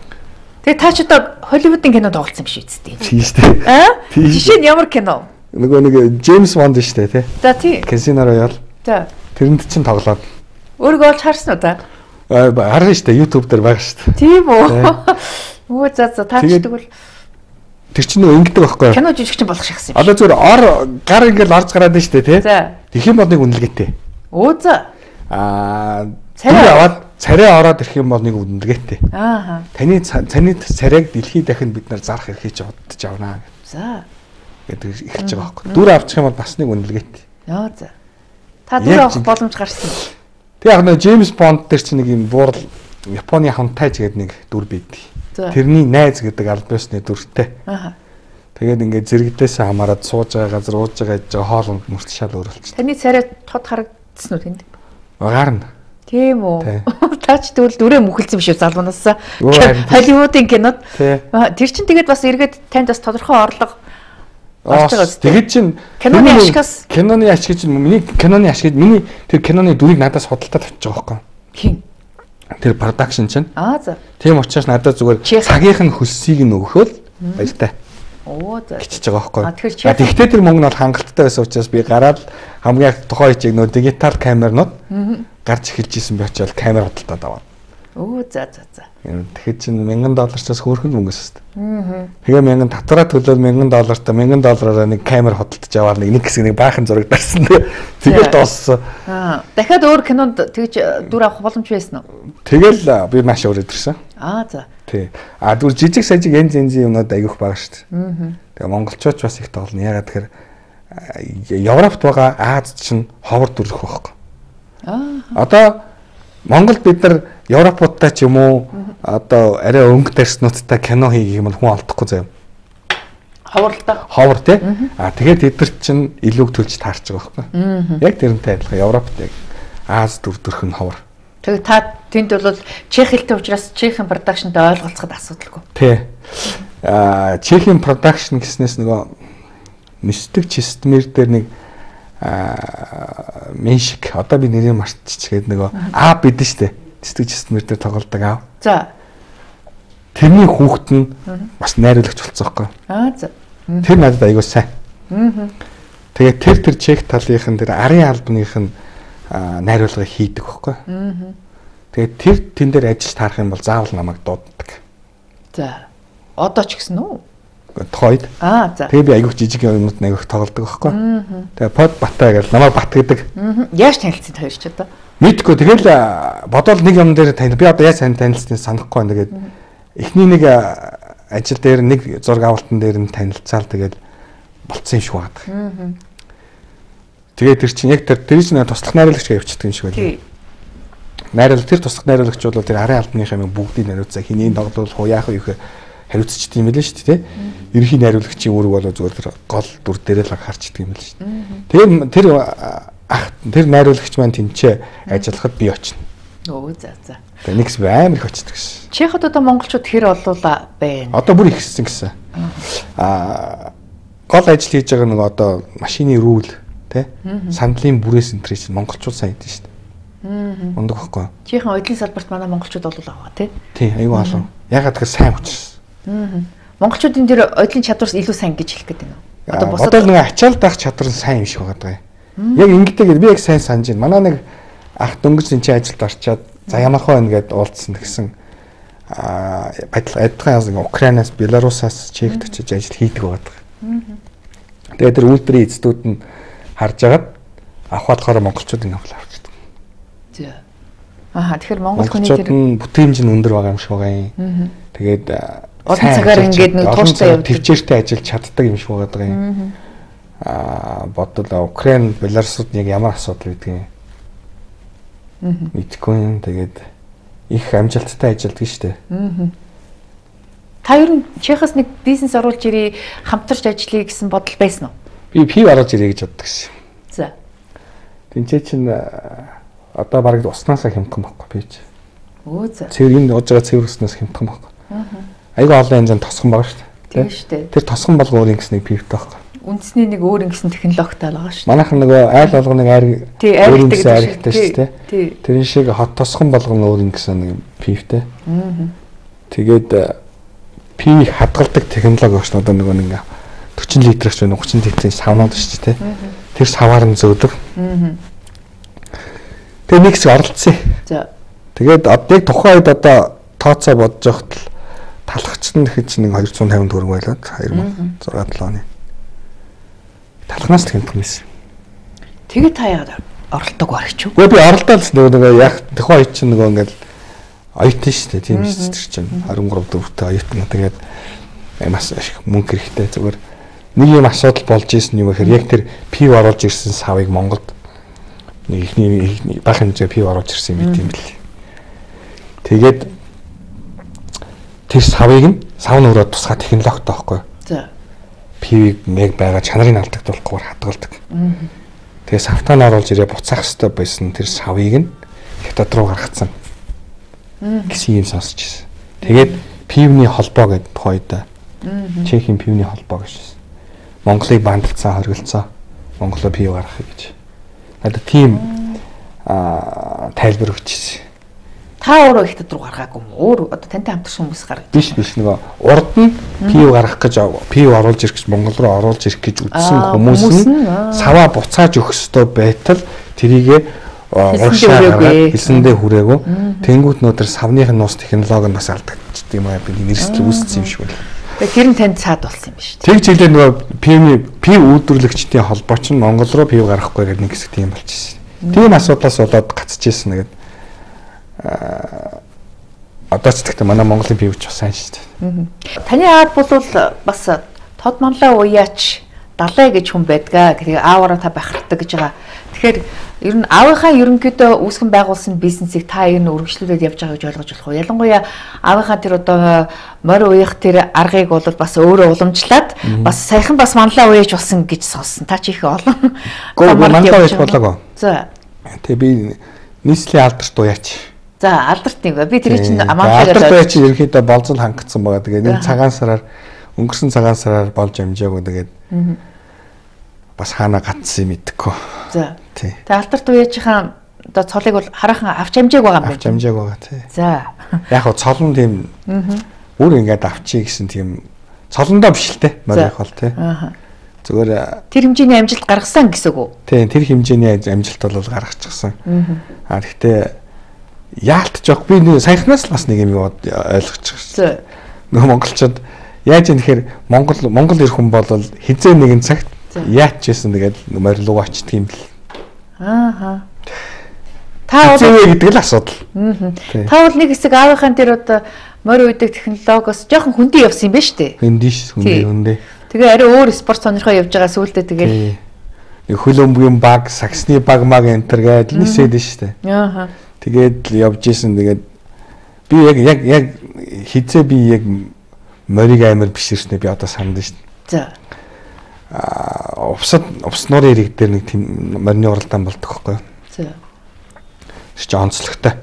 Тэгээ та ч одоо Холливуудын кино тоглосон биш үсттэй. Тийм шүү дээ. Аа? Жишээ нь ямар кино? Нөгөө нэг Джеймс Бонд шүү дээ, тий. За тий. Казино Роял. За. Тэрэнд чинь тоглоод. Өөрийгөө олж харсан уу та? харна шүү дээ YouTube дээр байгаа шүү дээ. Тийм үү. Өө за за таачдаг бол Тэр чинь ингэдэг байхгүй юу? Кино жижигчин болох шахсан юм. Одоо зүгээр ор гар ингээл орж гараад нь шүү дээ тий. За. Тэгэх юм бол нэг үнэлгээтэй. Өө за. Аа царай аваад царай ороод ирэх юм бол нэг үнэлгээтэй. Аа. Таны таны царайг дэлхийд дахин бид нар зарах эрхийг ч бодож авнаа. За. гэдэг эхэлж байгаа байхгүй. Дүр авчих юм бол бас нэг үнэлгээтэй. Яа за. Та дүр авах боломж гарсан. Тэг яг нэг Джеймс Бонд дээр чи нэг юм буурал Японы хантайж гэдэг нэг дүр бийдэг. Тэрний найз гэдэг альбиосны дүртэй. Аа. Тэгээд ингээд зэрэгдээс хамаарад сууж байгаа газар ууж байгаа гэж хоолнд мөрт шал өөрөлдсөн. Таны царай тод харагдсан уу тэнд? Гарна. Тийм үү. Таач тэгвэл дүрээ мүхэлсэн биш үү залуунаас. Холливуудын кинод. Тэр чин тэгээд бас эргээд танд бас тодорхой орлого. Тэгээд чин киноны ашигаас киноны ашиг чинь миний киноны ашиг миний тэр киноны дүрийг надаас худалдаад авчих байгаа байхгүй. Тэр продакшн чинь. Аа за. Тийм учраас надад зүгээр цагийнх нь хөссийг нь өгөхөөл баяртай. Оо за. Гिचж байгаа байхгүй. Тэгэхдээ тэр мөнгө нь бол хангалттай байсан учраас би гараад хамгийн тухайн хичээг нөө дигитал камернууд гарч эхэлж исэн би очиад камер худалдаад аваад. Оо за за за. Тэгэхээр чинь 1000 долларчаас хөөрхөн мөнгөс өст. Аа. Тэгээ 1000 татвараа төлөөд 1000 доллартай 1000 доллараараа нэг камер худалдаж аваад нэг хэсэг нэг баахан зураг дарсан. Тэгэл дууссан. Аа. Дахиад өөр кинонд тэгж дүр авах боломж байсан уу? Тэгэл би маш өөр өдөрсөн. Аа за. Тий. А дүр жижиг сажиг янз янзын юмнууд аягүйх байгаа шүү дээ. Аа. Тэгээ монголчууд бас их тоглоно. Ягаад тэгэхээр Европт байгаа Аз чинь ховор дүрх байхгүй. Одоо Монголд бид нар Европуудтай ч юм уу одоо арай өнгө дэрснүүдтэй кино хийх юм бол хүн олдохгүй заяа. Ховор л да. Ховор тий. А тэгээд эдгээр чинь илүү төлж таарч байгаа байхгүй. Яг тэрнтэй адилхан Европт яг Аз дөрөвдөрх нь ховор. Тэгээд та тэнд бол чех хэлтэй учраас чехийн продакшнтай ойлголцоход асуудалгүй. Тий. А чехийн продакшн гэснээс нөгөө мистик чистмэр дээр нэг меншик одоо би нэрийг мартчихгээд нөгөө аа бидэн штэ цэцэг чистмэр дээр тоглолдог аав. За. Тэрний хүүхэд нь бас найруулагч болсон байхгүй. Аа за. Тэр надад аягүй сайн. Аа. Тэгээд тэр тэр чек талынхын тэр арын албаных нь найруулга хийдэг байхгүй. Аа. Тэгээд тэр тэн дээр ажиллаж таарах юм бол заавал намайг дууддаг. За. Одоо ч гэсэн үү? Тохойд. Аа за. Тэгээ би айгуух жижиг юмнууд айгуух тоглолдог байхгүй. Тэгээ под батаа гэж намайг бат гэдэг. Яаж танилцсан хоёр ч одоо? Мэдгүй тэгэл а, бодвол нэг юм дээр тань би одоо яаж сайн танилцсан санахгүй байна. Тэгээд эхний нэг ажил дээр нэг зураг авалтан дээр нь танилцаал тэгээд болцсон юм шиг байна. Тэгээд тэр чинь яг тэр тэр чинь туслах найруулагч явчихдаг юм шиг байна. Найруулагч тэр туслах найруулагч бол тэр арын албаныхаа бүгдийг нариуцаа хэнийг тоглуулах уу яах вэ их хариуцчихдээ юм байлээ шүү дээ. Ерхий найруулагчийн үүрэг бол зүгээр тэр гол дүр дээрээ л харчдаг юм байлээ шүү дээ. Тэр тэр ах тэр найруулагч маань тэнцээ ажиллахад би очино. Өө за за. Тэгээ нэгс амар их очдөг гэсэн. Чехот одоо монголчууд хэр олуула байна. Одоо бүр ихссэн гэсэн. Аа гол ажил хийж байгаа нэг одоо машины рүүл тий сандлын бүрээс энэ чинь монголчууд сайн хийдэж шүү дээ. Аа. Ундаг байхгүй. Чихэн оюутны салбарт манай монголчууд олуула байгаа тий. Тий аюу олон. Ягаад гэхээр сайн учраас. Монголчуудын тэр оюутлын чадварс илүү сайн гэж хэлэх гээд байна уу? Одоо босоод нэг ачаал даах чадвар нь сайн юм шиг байгаа юм. Яг ингэдэг би яг сайн санаж байна. Манай нэг ах дөнгөж энэ чинь ажилд орчоод за ямархаа байна гэд уулзсан гэсэн а адилхан адилхан Украинаас Беларусаас Чехт очиж ажил хийдэг байдаг. Тэгээд тэр үйлдвэрийн эцдүүд нь харж агаад авах болохоор монголчуудын авах авчдаг. За. Аа тэгэхээр монгол хүний Монголчууд тэр хэмжээ нь өндөр байгаа юм шиг байгаа юм. Тэгээд Олон цагаар ингээд нэг тууштай явдаг. Төвчээртэй ажиллаж чаддаг юм шиг байгаа юм. Аа бодвол Украин, Беларусууд яг ямар асуудал үүдгийг мэдгүй юм. Тэгээд их амжилттай ажилладаг шүү дээ. та ер нь Чехоос нэг бизнес оруулж ирээ хамтарч ажиллая гэсэн бодол байсан уу? Би пив оруулж ирээ гэж боддог шин. За. Тинчээ чин аа, одоо бараг уснасаа хямдхан байхгүй би ч. Өө за. Цэвэр энэ ууж байгаа цэвэр уснаас хямдхан байхгүй. Айгаа олон янзын тосгон байгаа шүү Тийм дээ. шүү дээ. Тэр тосгон болгоорын гэснэг пивтэй байхгүй. Үндэсний нэг өөр ингэсэн технологитой байгаа шүү дээ. Манайхан нөгөө айл болгоныг айр өөр гэдэг айртай шүү дээ. Тэрэн шиг хот тосгон болгон өөр ингэсэн нэг пивтэй. Тэгээд э, пивийг хадгалдаг технологи багш одоо нөгөө нэг 40 литрч байна 30 литрийн савнууд шүү дээ. Тэр саваар нь зөөдөг. Тэгээ нэг хэсэг оролцсон. За. Тэгээд одоо яг тухайн үед одоо тооцоо бодож явахад л талхач нь гэхэд чинь нэг 250 төгрөг байлаад 2006 7 оны. Талхнаас л хэмтэх юмсэн. Тэгээ та яагаад оролдог барагч юу? Гэхдээ би оролдоод л нөгөө нөгөө яг үед чинь нөгөө ингээл оюутан шүү дээ тийм шүү дээ чинь 23 дөрөвтэй оюутан тэгээд маш их мөнгө хэрэгтэй зүгээр нэг юм асуудал болж исэн юм гэхээр яг тэр пив оруулж ирсэн савыг Монголд нэг ихний бах хэмжээ пив оруулж ирсэн юм тийм бэл. Тэгээд тэр савыг нь сав нь өөрөө тусгай технологитой байхгүй? За. пивийг яг байгаа чанарыг алдагдуулахгүйгээр хадгалдаг. Тэгээ савтаа нь оруулж ирээ буцаах хэрэгтэй байсан тэр савыг нь хятад руу гаргацсан. гэсэн юм сонсч ирсэн. Тэгээд пивний холбоо гэдэг тухайда Чехийн пивний холбоо гэж. Монголыг бандцсан хоригдсан. Монголоо пив гаргахыг гэж. Надад тийм аа тайлбар өгчээсэн. Та өөрөө их руу гаргаагүй юм? Өөр одоо тантай хамтарсан хүмүүс гаргав. Биш биш нөгөө урд нь пив гаргах гэж пив оруулж ирэх гэж Монгол руу оруулж ирэх гэж үтсэн Аа, хүмүүс нь нь, аа. саваа буцааж өгөх ёстой байтал тэрийгэ Хэлсэндээ урагшаа хэлсэндээ хүрээгүй. Тэнгүүт нөө тэр савных нь нуус технологи нь бас алдагдчихдаг юм аа би нэрсэл үүссэн юм шиг байна. Тэр нь танд цаад болсон юм биш үү? Тэг жилээ нөгөө пивний пив үйлдвэрлэгчдийн холбоо чинь Монгол руу пив гаргахгүй гэдэг нэг хэсэг тийм болчихсон. Тийм асуудлаас болоод гацчихсэн нэгэд одоо ч гэхдээ манай Монголын пив ч бас сайн шүү дээ. Таны аав бол бас тод манлаа уяач далай гэж хүн байдгаа. Тэгээ ааваараа та бахархдаг гэж байгаа. Тэгэхээр ер нь аавынхаа ерөнхийдөө үүсгэн байгуулсан бизнесийг та ер нь өргөжлүүлээд явж байгаа гэж ойлгож болох уу? Ялангуяа аавынхаа тэр одоо морь уяах тэр аргыг бол бас өөрөө уламжлаад бас саяхан бас манлаа уяаж болсон гэж сонссон. Та ч их олон. Манлаа уяаж болоогүй. За. Тэгээ би нийслэлийн алдарт уяач. За алдарт ба. Би тэр чинь амаалаа алдарт уяач ерөнхийдөө болзол хангацсан байгаа. Тэгээ нэг цагаан сараар өнгөрсөн цагаан сараар болж амжаагүй тэгээд бас хаана гатсан юм мэдэхгүй. За. Тий. Тэгээ алдарт уяажийнхаа одоо цолыг бол хараахан авч амжааг байгаа юм Авч амжааг байгаа тий. За. Яг хоо цолон тийм бүр ингээд авчий гэсэн тийм цолондоо биш л те. Марих бол те. Аа. Зүгээр Тэр хэмжээний амжилт гаргасан гэсэн үг үү? тийм тэр хэмжээний амжилт бол гаргачихсан. Аа гэхдээ яалтж явах би нэг саяхнаас л бас нэг юм ойлгочих. За. Нөгөө монголчууд яаж юм тэгэхээр монгол монгол ирэх хүн бол хизээ нэгэн цагт яач гэсэн тэгээд морилуу очдөг юм бэл. Аа. Та бол гэдэг л асуудал. Та бол нэг хэсэг аавынхаа дээр одоо морь үйдэг технологиос жоохон хүндий явсан юм шүү дээ. Хиндиш хүндээ Тий. хүндээ. Тэгээ арай өөр спорт сонирхоо явж байгаа сүултээ тэгэл. Нэг хөл өмгийн баг, саксны баг маг энтер гээд нисээд нь штэ. Аа. Тэгээд л явж исэн тэгээд би яг яг яг хизээ би яг морийг амар биширснэ би одоо санд штэ. За. А увсад увс нуурын ирэг дээр нэг тийм морины уралдаан болдог юу? За. Тэр чинь онцлогтой.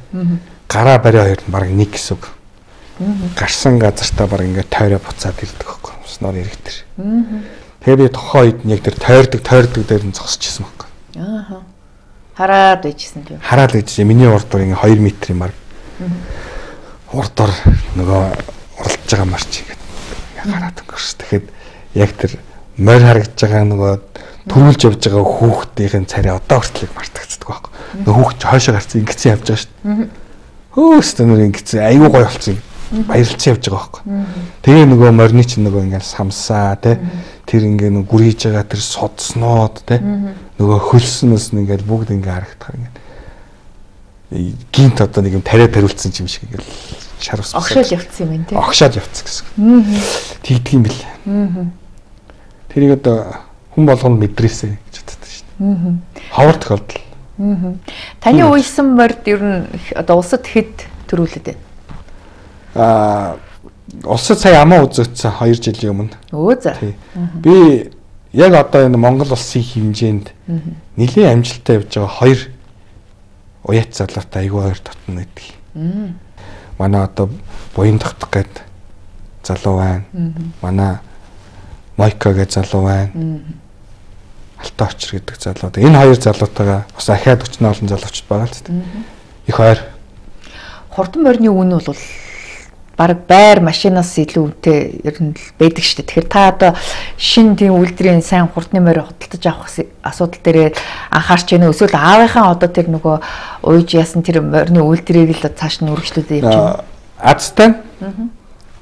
Гараа бариа хоёр нь баг нэг гэсэн үг. Гарсан газартаа баг ингээд тойроо буцаад ирдэг юу? Увс нуурын ирэг дээр. Тэгээ би тохоо үед нь яг тэр тойрдог тойрдог дээр нь зогсчихсан байхгүй юу? Аа. Хараад байжсэн тийм. Хараад гэж миний урд дур ингээ 2 м-ийн баг. Урд дур нөгөө уралдж байгаа марч ингээд ингээ хараад өнгөрс. Тэгэхэд яг тэр морь харагдж байгаа нөгөө төрүүлж явж байгаа хүүхдийн царай одоо хүртэл мартагддаг байхгүй. Нөгөө хүүхд ч хойшоо гарцсан ингэсэн явж байгаа шүү дээ. Хөөс тэнэр ингэсэн айгүй гоё болцсон. Баярлцсан явж байгаа байхгүй. Тэгээ нөгөө морины чинь нөгөө ингээ самсаа те тэр ингээ нөгөө гүрийж байгаа тэр судснууд те нөгөө хөлснөөс нь ингээл бүгд ингээ харагдах ингээ гинт одоо нэг юм тариа тариулсан юм шиг ингээл шар ус Огшоол явцсан юм байна тийм. огшаад явцсан гэсэн. Тэгдэг юм бэл. Тэрийг одоо хүн болгоно мэдрээсэй гэж боддог шүү дээ. Ховор тохиолдол. Таны уйсан морд ер нь одоо улсад хэд төрүүлээд байна? Аа улсад сая амаа үзэгдсэн 2 жилийн өмнө. Өө за. Тий. Би яг одоо энэ Монгол улсын хэмжээнд нэлээд амжилттай явж байгаа хоёр уяат залуутай айгүй хоёр татна гэдэг. Манай одоо буян тогтох гээд залуу байна. Манай Майка гэж залуу байна. Алтай очир гэдэг залуу. Энэ хоёр залуутайгаа бас ахиад өчнө олон залуучууд байгаа л зү. Их хоёр. Хурдан морины үн бол баг байр машинаас илүү үнэтэй ер нь байдаг шүү дээ. Тэгэхээр та одоо шин тийм үйлдвэрийн сайн хурдны морь хөдөлтөж авах асуудал дээр анхаарч байна? Эсвэл аавынхаа одоо тэр нөгөө уйж яасан тэр морины үйлдвэрийг л цааш нь үргэлжлүүлээд явж байна. Азтай.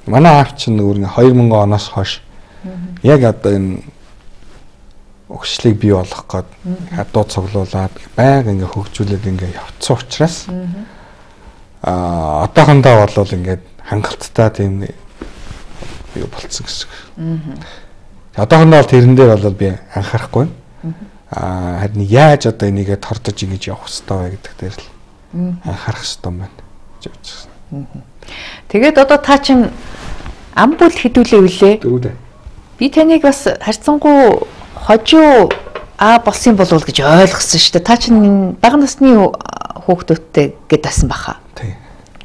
Манай аав чинь нөгөө нэг 2000 оноос хойш яг одоо энэ өгшлийг бий болгох гээд хадуу цуглуулад байнга ингээ хөгжүүлээд ингээ явцсан учраас а одоохондоо бол ингээд хангалттай тийм юу болцсон гэсэн. Аа. Одоохондоо бол тэрэн дээр бол би анхаарахгүй байна. Аа харин яаж одоо энийгээ тордож ингэж явах хэвээр вэ гэдэг дээр л анхаарах хэвээр юм байна. гэж бодож байна. Тэгээд одоо та чинь ам бүл хідүүлээ үлээ. Дөрүүдээ. Би таныг бас харьцангуй хожуу а болсон болов уу гэж ойлгосон шүү дээ. Та чинь бага насны хүүхдүүдтэй гээд тасан баха. Тий.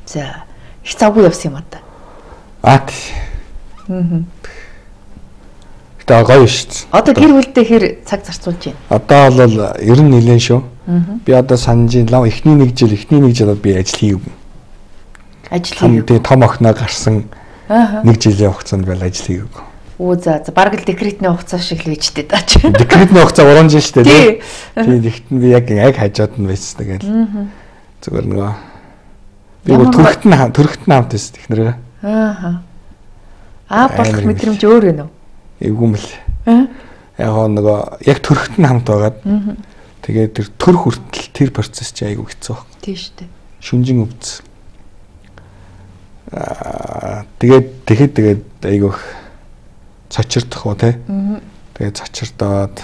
За их завгүй явсан юм аа. Аа тий. Аа. Гэтэ гоё шүү дээ. Одоо гэр бүлдээ хэр цаг зарцуулж байна? Одоо бол ер нь нэлээд шүү. Би одоо санаж лав эхний нэг жил эхний нэг жил би ажил хийгээгүй. Ажил хийв. тий том охиноо гарсан нэг жилийн хугацаанд би ажил хийгээгүй. Оо за за бараг л декретний хугацаа шиг л үйчтэй даа чи. Декретний хугацаа 3 жил шүү дээ. Тий. тэгт нь би яг яг хажууд нь байсан тэгэл. Зүгээр нөгөө би бүр төрхт нь төрхт нь хамт байсан технэрээ. Аа. Аа болох мэдрэмж өөр вэ нөө? Эвгүй мэл. Аа. Яг нөгөө яг төрхт нь хамт байгаад тэгээд тэр төр хүртэл тэр процесс чи айгу хэцүү баг. Тийм шүү дээ. Шүнжин өвдсөн. Аа тэгээд тэгэхэд тэгээд айгу их цочирдох уу те. Аа. Тэгээд цочирдоод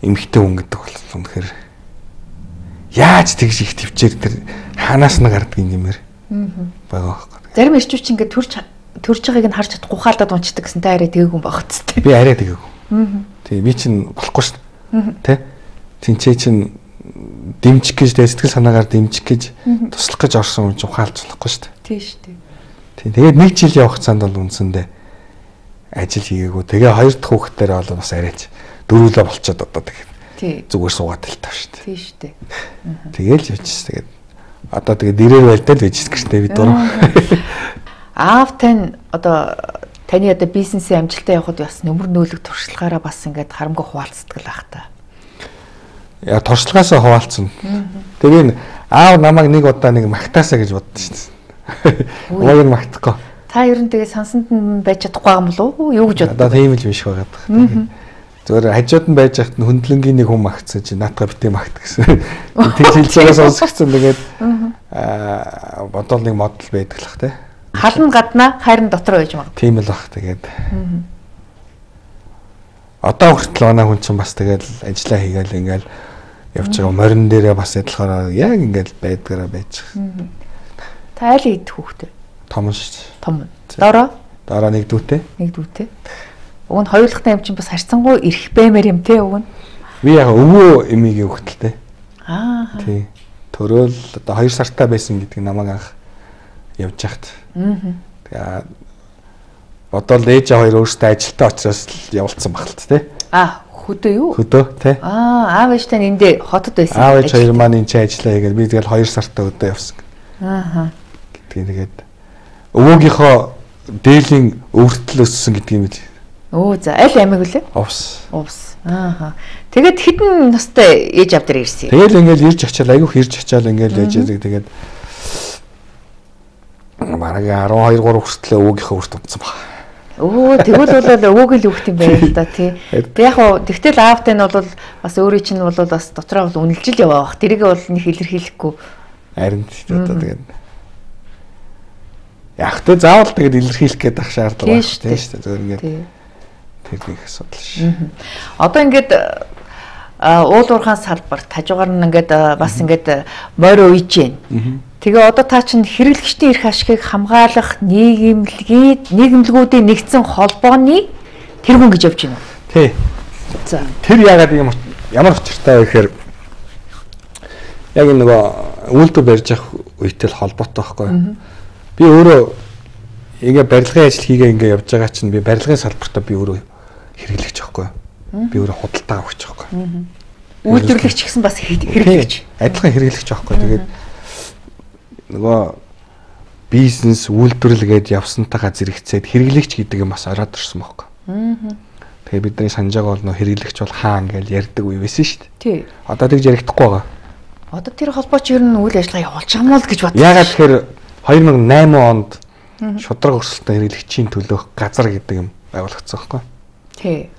эмхтэй хүн гэдэг бол үнэхээр яаж тэгж их төвчээр тэр ханаас нь гардаг юм нэмэр байгаа байхгүй. Зарим ирчүүч ингээд төрж төрж байгааг нь харж чадахгүй ухаалдаад унцдаг гэсэн та арай тэгээгүй байх хэвчтэй. Би арай тэгээгүй. Тий би чинь болохгүй шүү дээ. Тэ? Тинчээ чинь дэмжих гэж тэ сэтгэл санаагаар дэмжих гэж туслах гэж орсон юм чинь ухаалж болохгүй шүү дээ. Тийм шүү дээ. Тий тэгээд нэг жил явах цаанд бол үндсэндээ ажил хийгээгүй. Тэгээ хоёр дахь хүүхдээр бол бас арайч дөрвөлөө болчиход одоо тэгээд. Зүгээр суугаад л тав шүү дээ. Тийм шүү дээ. Тэгээл явчихс тэгээд одоо тэгээд дээрээ байлдал байж гэртээ бид дуруу. Аав тань одоо таны одоо бизнесийн амжилтаа явахад бас нөмөр нөөлөг туршлагаараа бас ингээд харамгүй хуваалцдаг л ах та. Яа туршлагаасаа хуваалцсан. Тэгээ энэ аав намайг нэг удаа нэг магтаасаа гэж боддоо шүү дээ. Ууг нь магтахгүй. Та ер нь тэгээ сансанд нь байж чадахгүй юм болов уу? Юу гэж Одоо боддог? тийм л биш байгаад. Зүгээр хажууд нь байж хахад хөндлөнгийн нэг хүн магтсан чи наатга битээ магт гэсэн. Тэг байгаа сонсгцсан тэгээд аа бодвол нэг модал байдаг л бах те. Халан гаднаа хайрын дотор байж магад. Тийм л бах тэгээд. Одоо хүртэл манай хүн чинь бас тэгээд ажиллаа хийгээл ингээл явж байгаа морин дээрээ бас адилхаараа яг ингээл байдгаараа байж байгаа. Та айл ид хүүхдээ? Том шүү дээ. Том. Дороо? Дараа нэг дүүтэй. Нэг дүүтэй. Уг нь хоёулахтай юм чинь бас харьцангуй ирэх баймаар юм те уг нь. Би яг өвөө эмигийн хөлтөлтэй. Аа. Тий. Төрөөл одоо 2 сартаа байсан гэдэг намайг анх явж хахт. Аа. Тэгээ бодвол ээж хоёр өөрсдөө ажилтаа очираас л явуулсан багт тий. Аа хөдөө юу? Хөдөө тий. Аа аав ээжтэй эндээ хотод байсан. Аав ээж хоёр маань энэ ажиллаа хийгээд би тэгэл 2 сартаа өдөө явсан. Аа. Гэдгийг тэгээд өвөөгийнхөө дээлийн өвөртөл өссөн юм үү? Оо за аль аймаг вүлээ? Увс. Увс. Ааха. Тэгэд хідэн настай ээж авдар ирсэн юм. Тэгэл ингээл ирж очиад айгүйх ирж очиад ингээл ээж авдаг тэгээд бараг 12 3 хүртэл өвгийнхөө үрт утсан баг. Өө тэгвэл бол өвөг л үхт юм байна л да тий. Тэг яг хуу тэгтэл аавтай нь бол бас өөрийн чинь бол бас дотроо бол үнэлж л яваа бах. Тэрийг бол нэг илэрхийлэхгүй. Харин одоо тэгээд Яг тэ заавал тэгээд илэрхийлэх гээд ах шаардлага байна шүү дээ. Зөвөр ингээд тэр нэг асуудал ш. Одоо ингээд уул уурхаан салбарт хажуугаар нь ингээд бас ингээд морь уйж гин. Тэгээ одоо та чинь хэрэглэгчдийн эрх ашигыг хамгаалах нийгэмлэгийн нийгэмлэгүүдийн нэгдсэн холбооны тэргүүн гэж явж байна. Тий. За. Тэр яагаад юм ямар учиртай вэ гэхээр яг нөгөө үйлдвэр барьж явах үетэй холбоотой байхгүй юу? Би өөрөө ингээ барилгын ажил хийгээ ингээ явж байгаа чинь би барилгын салбартаа би өөрөө хэрэглэгч байхгүй юу? Би өөрөө худалдаа авахч байхгүй юу? Үйлдвэрлэгч гэсэн бас хэрэглэгч. Адилхан хэрэглэгч байхгүй юу? Тэгээд нөгөө бизнес үйлдвэрлэгээд явсантайгаа зэрэгцээд хэрэглэгч гэдэг юм бас ороод ирсэн байхгүй? Тэгээ бидний санаж байгаа бол нөө хэрэглэгч бол хаа ингээл ярьдаг үе байсан шүү дээ. Тий. Одоо тэгж ярихдаггүй байгаа. Одоо тэр холбооч ер нь үйл ажиллагаа явуулж байгаа юм л гэж бодсон. Ягаад тэгэхээр 2008 онд шудраг өрсөлдөөн хэрэглэгчийн төлөөх газар гэдэг юм байгуулагдсан байхгүй юу? Тий.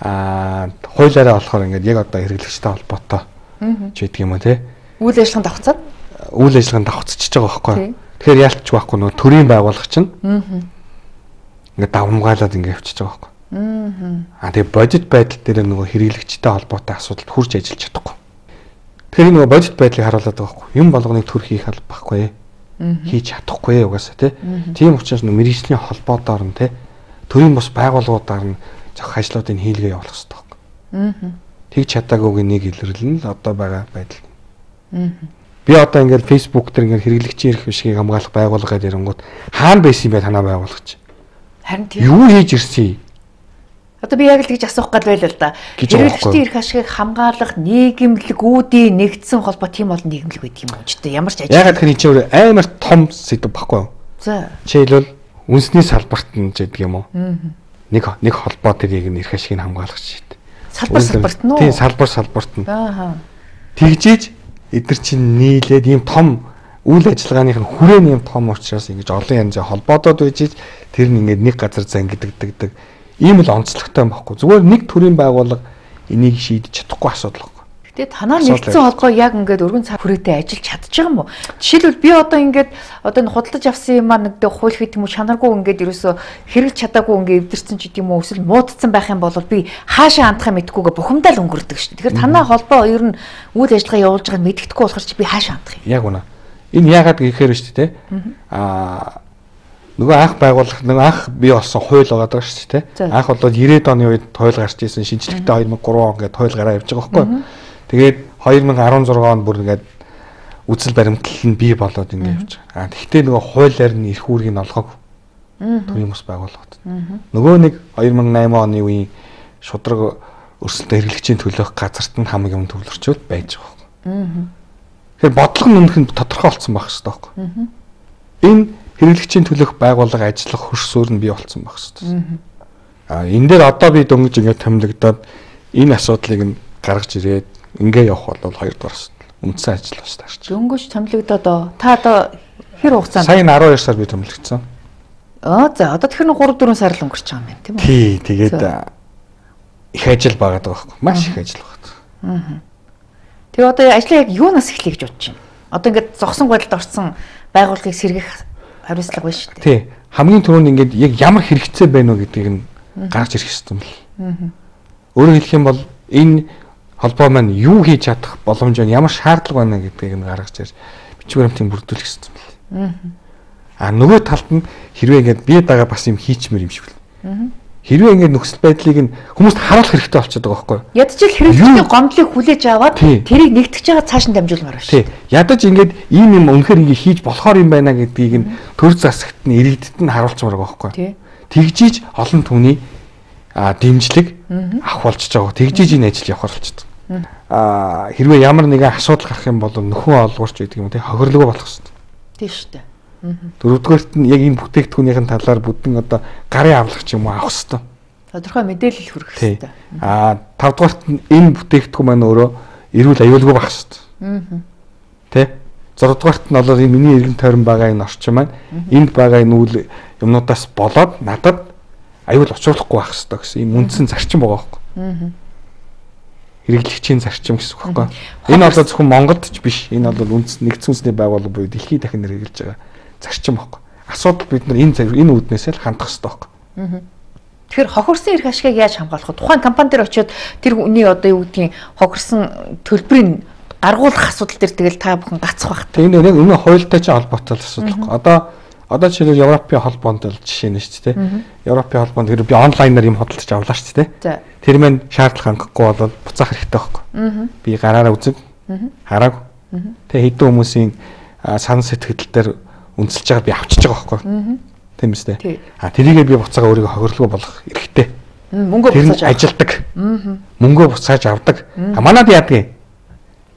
Аа, хуулиараа болохоор ингээд яг одоо хэрэглэгчтэй холбоотой ч гэдэг юм уу те. Үйл ажиллагаанд давхцаад үйл ажиллагаанд давхцчихж байгаа байхгүй? Тэгэхээр яалтч байхгүй нөө төрийн байгууллага чинь ингээд давмгаалаад ингээд явчихж байгаа байхгүй? Аа, тэгээ бодит байдал дээр нөгөө хэрэглэгчтэй холбоотой асуудалд хурж ажиллаж чадахгүй. Тэгэхээр нөгөө бодит байдлыг харуулдаг байхгүй? Юм болгоныг төр хийх алба байхгүй хийж чадахгүй угаасаа тий. Тийм учраас нөгөө мэрэгжлийн холбоодоор нь тий төрийн бус байгууллагуудаар нь зөх ажлуудыг хийлгээ явуулах хэрэгтэй байхгүй. Аа. Тэг чадаагүйг нэг илэрлэн л одоо байгаа байдал. Аа. Би одоо ингээд фейсбુક дээр ингээд хэрэглэгчийн эрх бишгийг хамгаалах байгууллага гэдэг ирэнгүүт хаана байсан юм бэ танаа байгуулгач? Харин тийм. Юу хийж ирсэн юм? Одоо би яг л гэж асуух гад байл л да. Хэрэглэгчдийн эрх ашигыг хамгаалах нийгэмлэгүүдийн нэгдсэн холбоо тийм олон нийгэмлэг байдаг юм уу ч гэдэг ямар ч ажил. Гэхээр энэ чинь амар том сэдв баггүй юу? За. Жишээлбэл үнсний салбарт нь гэдэг юм уу? Нэг нэг холбоо тэрийг нь эрх ашигыг хамгаалах шийд. Салбар салбарт нь уу? Тийм салбар салбарт нь. Аа. Тэгжээж эдгэр чинь нийлээд ийм том үйл ажиллагааных нь хүрээний юм том учраас ингэж олон янзын холбоодод үйжиж тэр нь ингээд нэг газар зангиддаг ийм л онцлогтой юм баггүй. Зүгээр нэг төрлийн байгууллага энийг шийдэж чадахгүй асуудал. Гэтэ танаа нэгдсэн холбоо яг ингээд өргөн цаг хүрээтэй ажиллаж чадчих юм уу? Жишээлбэл би одоо ингээд одоо энэ худалдаж авсан юм аа нэг хууль гэдэг юм уу чанаргүй ингээд ерөөсө хэрэгж чадаагүй ингээд эвдэрсэн ч гэдэг юм уу эсвэл муудсан байх юм бол би хаашаа хандах юм мэдгүйгээ бухимдаа л өнгөрдөг шүү. Тэгэхээр танаа холбоо ер нь үйл ажиллагаа явуулж байгааг мэдгэдэггүй болохоор чи би хаашаа хандах юм? Яг үнэ. Энэ яагаад гэхээр шүү дээ. Аа нөгөө анх байгуулах нөгөө анх бий болсон хууль байгаа даа шүү дээ. Анх бол 90-ад оны үед хууль гарч ирсэн шинжлэхдээ 2003 он гэдэг хууль гараа явж байгаа байхгүй юу? Тэгээд 2016 онд бүр ингээд үзэл баримтлал нь бий болоод ингээд явж байгаа. А тэгвэл нөгөө хуулиар нь эрх үүргийг нь олгоогүй. Төрийн бас байгууллагад. Нөгөө нэг 2008 оны үеийн шудраг өрсөлдөө хэрэглэгчийн төлөөх газарт нь хамаг юм төвлөрчөөд байж байгаа. Тэгэхээр бодлого нь өмнөх нь тодорхой болсон байх хэрэгтэй байхгүй. Энэ хэрэглэгчийн төлөөх байгууллага ажиллах хөрс суурь нь бий болсон байх хэрэгтэй. А энэ дээр одоо би дөнгөж ингээд томилогдоод энэ асуудлыг нь гаргаж ирээд ингээ явах бол хоёрдугаар үндсэн ажил бас таарч. Дөнгөж томилогдоод та одоо хэр хугацаанд Сая 12 сар би томилогдсон. Аа за одоо тэгэхээр 3 4 сар л өнгөрч байгаа юм байна тийм үү? Тий, тэгээд их ажил байгаа даа байхгүй. Маш их ажил байгаа. Тэгээ одоо ажлаа яг юунаас эхлэе гэж бодож байна. Одоо ингээд зогсон байдалд орсон байгууллагыг сэргэх хариуцлага байна шүү дээ. Тий. Хамгийн түрүүнд ингээд яг ямар хэрэгцээ байна уу гэдгийг нь гаргаж ирэх хэрэгтэй юм л. Өөрөөр хэлэх юм бол энэ холбоо маань юу хийж чадах боломж байна, ямар шаардлага байна гэдгийг нь гаргаж ирж бичиг баримтыг бүрдүүлэх юм л. Аа нөгөө талд нь хэрвээ ингээд бие дагаа бас юм хийчмэр юм шиг л. Хэрвээ ингээд нөхцөл байдлыг нь хүмүүст харуулах хэрэгтэй болчиход байгаа байхгүй юу? Ядчил хэрэгцээний гомдлыг хүлээж аваад тэрийг нэгтгэж байгаа цааш нь дамжуулмаар байна шүү. Ядаж ингээд ийм юм үнэхээр ингээд хийж болохоор юм байна гэдгийг нь төр засагт нь иргэдэд нь харуулчмаар байгаа байхгүй юу? Тэгжиж олон түвний а дэмжлэг авах болчихж байгаа. Тэгжиж энэ ажил явахар болчиход. А хэрвээ ямар нэгэн асуудал гарах юм бол нөхөн олгорч гэдэг юм тий хохирлогоо болох хэрэгтэй. Тийм шүү дээ. Дөрөвдүгээрт нь яг энэ бүтээгдэхүүнийхэн талаар бүдэн одоо гарын авлах ч юм уу авах хэрэгтэй. Тодорхой мэдээлэл хүргэх хэрэгтэй. Аа тавдугаарт нь энэ бүтээгдэхүүн маань өөрөө эрүүл аюулгүй байх хэрэгтэй. Тэ? Зурдугаарт нь бол энэ миний эргэн тойрон байгаа энэ орчин маань энд байгаа энэ үйл юмнуудаас болоод надад аюул учруулахгүй байх хэрэгтэй гэсэн ийм үндсэн зарчим байгаа байхгүй. Хэрэглэгчийн зарчим гэсэн үг байхгүй. Энэ бол зөвхөн Монголд ч биш. Энэ бол үндэс нэгдсэн үндэсний байгууллага буюу дэлхийд дахин хэрэгжилж байгаа зарчим байхгүй. Асуудал бид нар энэ энэ үүднээс л хандах хэрэгтэй байхгүй. Тэгэхээр хохирсон эрх ашигыг яаж хамгаалах вэ? Тухайн компани дээр очиод тэр хүний одоо юу гэдгийг хохирсон төлбөрийг гаргуулах асуудал дээр тэгэл та бүхэн гацх байх. Энэ нэг өмнө хуультай ч холбоотой асуудал байхгүй. Одоо одоо жишээлбэл Европын холбоонд л жишээ нь шүү дээ. Европын холбоонд хэрэг би онлайнаар юм хөдөлж авлаа шүү дээ. Тэр мэн шаардлага хангахгүй бол буцаах хэрэгтэй байхгүй. Би гараараа үзэг хараагүй. Тэгээ хэдэн хүмүүсийн сан сэтгэл дээр үнэлж байгаа би авчиж байгаа байхгүй. Тийм үстэй. А тэрийгээ би буцаага өөрийгөө хохирлого болгох эрхтэй. Мөнгө буцааж ажилдаг. Мөнгө буцааж авдаг. А манад яадаг?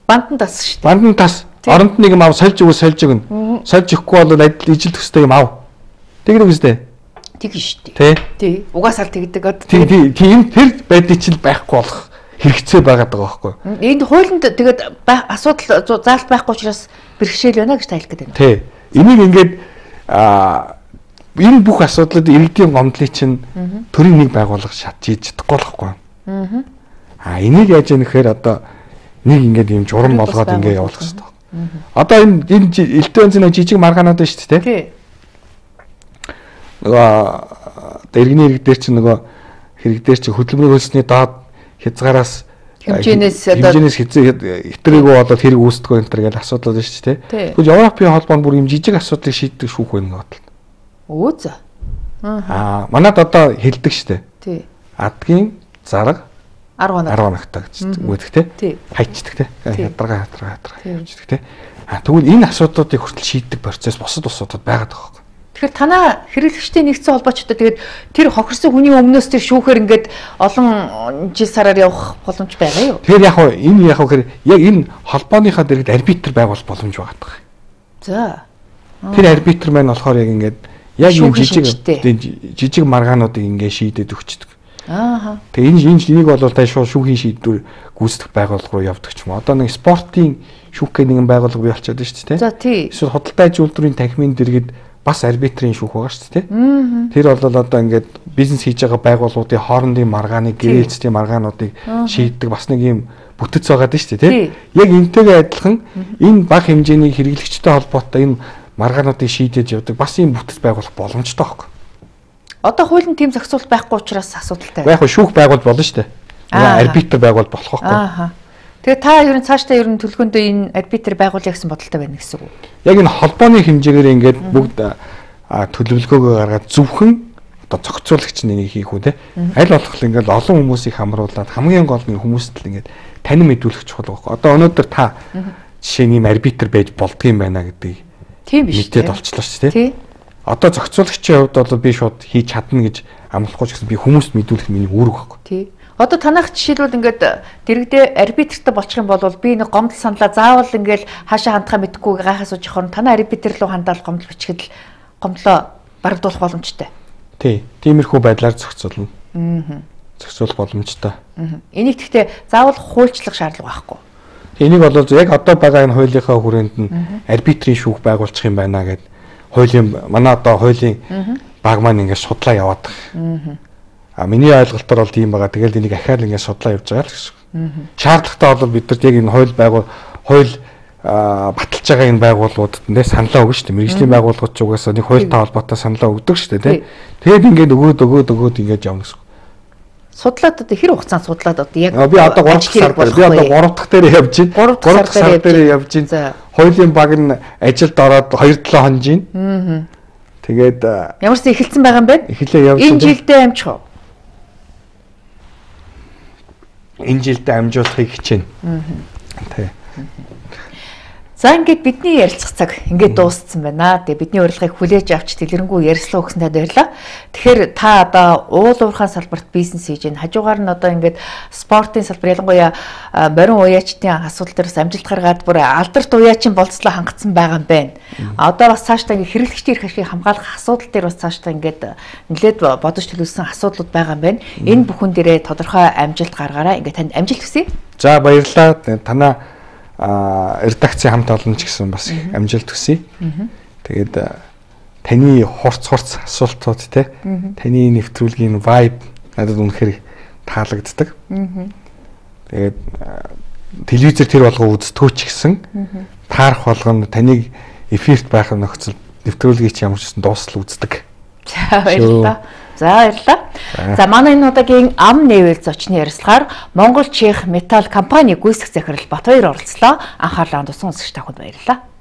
Бандан тас шүү дээ. Бандан тас. Оронд нэг юм ав сольж өгөө сольж өгнө. Сольж өгөхгүй бол адил ижил төстэй юм ав. Тэгдэг үстэй. Тэг шүү дээ. Тий. Угаасаа тэгдэг. Тий, тий. Тийм тэр байдлыг чинь байхгүй болох хэрэгцээ байгаад байгаа байхгүй. Энд хуулинд тэгээд асуудал заалт байхгүй учраас бэрхшээл байна гэж тайлх гэдэг нь. Тий. Энийг ингээд а энэ бүх асуудлууд иргэдийн гомдлыг чинь төрийн нэг байгууллага шатжиж чадахгүй болохгүй. Аа энийг яаж яах гэхээр одоо нэг ингээд юм журам болгоод ингээд явуулах хэрэгтэй. Одоо энэ энэ элдв бензин жижиг маргаанууд байна шүү дээ. Тий. Нөгөө одоо иргэний иргэд дээр чинь нөгөө хэрэг дээр чинь хөдөлмөрийн хөлсний доод хязгаараас хэмжээнээс одоо хэмжээнээс хэтрээгүй болоод хэрэг үүсдэг энэ төр гэж асуудал байна шүү дээ. Тэгвэл Европын холбоонд бүр юм жижиг асуудлыг шийддэг шүүх байна гэдэг. Өө за. Аа манад одоо хэлдэг шүү дээ. Тий. Адгийн зарга 10 хоног 10 хоногтой гэж үгдэх те. Хайчдаг те. Хядрага хядрага хядрага хайчдаг те. А тэгвэл энэ асуудлуудыг хүртэл шийддэг процесс босод усуудад байгаад байгаа юм. Тэгэхээр танаа хэрэглэгчтэй нэгдсэн холбоочтой тэгээд тэр хохирсон хүний өмнөөс тэр шүүхээр ингээд олон жил сараар явах боломж байгаа юу? Тэгэхээр яг хоо энэ яг хэрэг яг энэ холбооныхаа дэргэд арбитр байгуулах боломж байгаа. За. Тэр арбитр маань болохоор яг ингээд яг юм жижиг жижиг маргаануудыг ингээд шийдэд өгчдөг. Аа. Тэгээ энэ энэ энийг бол та шууд шүүхийн шийдвэр гүйцэтгэх байгууллага руу явдаг ч юм. Одоо нэг спортын шүүх гэх нэгэн байгууллага бий болчиход байна шүү дээ. За тий. Эсвэл худалдаа аж үйлдвэрийн танхимын дэргэд бас арбитрийн шүүх байгаа шүү дээ. Тэр бол одоо ингээд бизнес хийж байгаа байгууллагуудын хоорондын маргааны гэрээлцлийн маргаануудыг шийддэг бас нэг юм бүтэц байгаа дээ шүү дээ. Яг энтэйгээ адилхан энэ баг хэмжээний хэрэглэгчтэй холбоотой энэ маргаануудыг шийдэж явдаг бас ийм бүтэц байгуулах боломжтой байхгүй. Одоо хуулийн тийм зохицуулалт байхгүй учраас асуудалтай. Яг шүүх байгуул болно шүү дээ. Арбитр байгуул болох байхгүй. Аа. Тэгээ та ер нь цаашдаа ер нь төлгөөндөө энэ арбитр байгуулъя гэсэн бодолтой байна гэсэн үг. Яг энэ холбооны хэмжээгээр ингээд бүгд төлөвлөгөөгөө гаргаад зөвхөн одоо зохицуулагч нэг хийх үү те. Аль болох ингээд олон хүмүүсийг хамруулад хамгийн гол нь хүмүүст л ингээд танин мэдүүлэх чухал байхгүй. Одоо өнөөдөр та жишээ нь арбитр байж болдгийм байна гэдгийг тийм биш мэдээд олчлоо шүү те. Одоо зохицуулагчийн хувьд бол би шууд хийж чадна гэж амлахгүй ч гэсэн би хүмүүст мэдүүлэх миний үүрэг байхгүй. Тий. Одоо танах жишээлбэл ингээд дэрэгдээ арбитртай болчих юм бол би нэг гомдол саналаа заавал ингээд хаашаа хандхаа мэдгүй гайхаас сууж явахаар танаа арбитр руу хандаал гомдол бичгэд л гомдлоо барагдуулах боломжтой. Тий. Тиймэрхүү байдлаар зохицуулна. Аа. Зохицуулах боломжтой. Аа. Энийг гэхдээ заавал хуульчлах шаардлага байхгүй. Энийг бол яг одоо байгаа энэ хуулийнхаа хүрээнд нь арбитрийн шүүх байгуулчих юм байна гэд хуулийн манай одоо хуулийн баг маань ингээд судлаа яваад байгаа. Аа А миний ойлголтоор бол тийм байгаа. Тэгэл энийг ахаал ингээд судлаа явж байгаа л гэсэн. Шаардлагатай бол бид нар яг энэ хууль байгуул хууль баталж байгаа энэ байгууллагуудад нэ саналаа өгнө шүү дээ. Мэргэжлийн байгууллагууд ч угаасаа нэг хуультай холбоотой саналаа өгдөг шүү дээ, тий. Тэгээд ингээд өгөөд өгөөд өгөөд ингээд явна гэсэн. Судлаад одоо хэр хугацаанд судлаад одоо яг би одоо 3 дахь сар би одоо 3 дахь дээр явж байна. 3 дахь сар дээр явж байна. Хуулийн баг нь ажилд ороод 2-7 хонж байна. Аа. Тэгээд ямар ч эхэлсэн байгаа юм бэ? Эхлээ явж байна. Энэ жилдээ амжих уу? Энэ жилдээ амжуулахыг хичээнэ. Аа. Тий. За ингээд бидний ярилцах цаг ингээд дууссан байна. Тэгээ бидний урилгыг хүлээж авч дэлгэрэнгүй ярилцлаа өгсөн танд баярлалаа. Тэгэхээр та одоо уул уурхайн салбарт бизнес хийж байна. Хажуугаар нь одоо ингээд спортын салбар ялангуяа борин уяачдын асуудал дээр бас амжилт гаргаад бүр алдарт уяачин болцлоо хангацсан байгаа юм байна. Одоо бас цаашдаа ингээд хэрэглэгчдийн эрх ашиг хамгаалах асуудал дээр бас цаашдаа ингээд нэлээд бодож төлөвлөсөн асуудлууд байгаа юм байна. Энэ бүхэн дээрээ тодорхой амжилт гаргаараа ингээд танд амжилт хүсье. За баярлалаа. Танаа редакцийн хамт олон ч гэсэн бас амжилт хүсье. Тэгээд таны хурц хурц асуултууд те таны нэвтрүүлгийн vibe надад үнэхээр таалагддаг. Тэгээд телевизээр тэр болгоо үзтгөө ч гэсэн таарах болгоно таныг эфирт байх нөхцөл нэвтрүүлгийг ч ямар ч гэсэн дуусал үздэг. За баярлалаа. За баярлалаа. За манай энэ удаагийн ам нээвэл зочны ярилцлагаар Монгол Чех металл компани гүйцэтгэх захирал Батбаяр оролцлоо. Анхаарлаа тусан сонсогч тахад баярлалаа.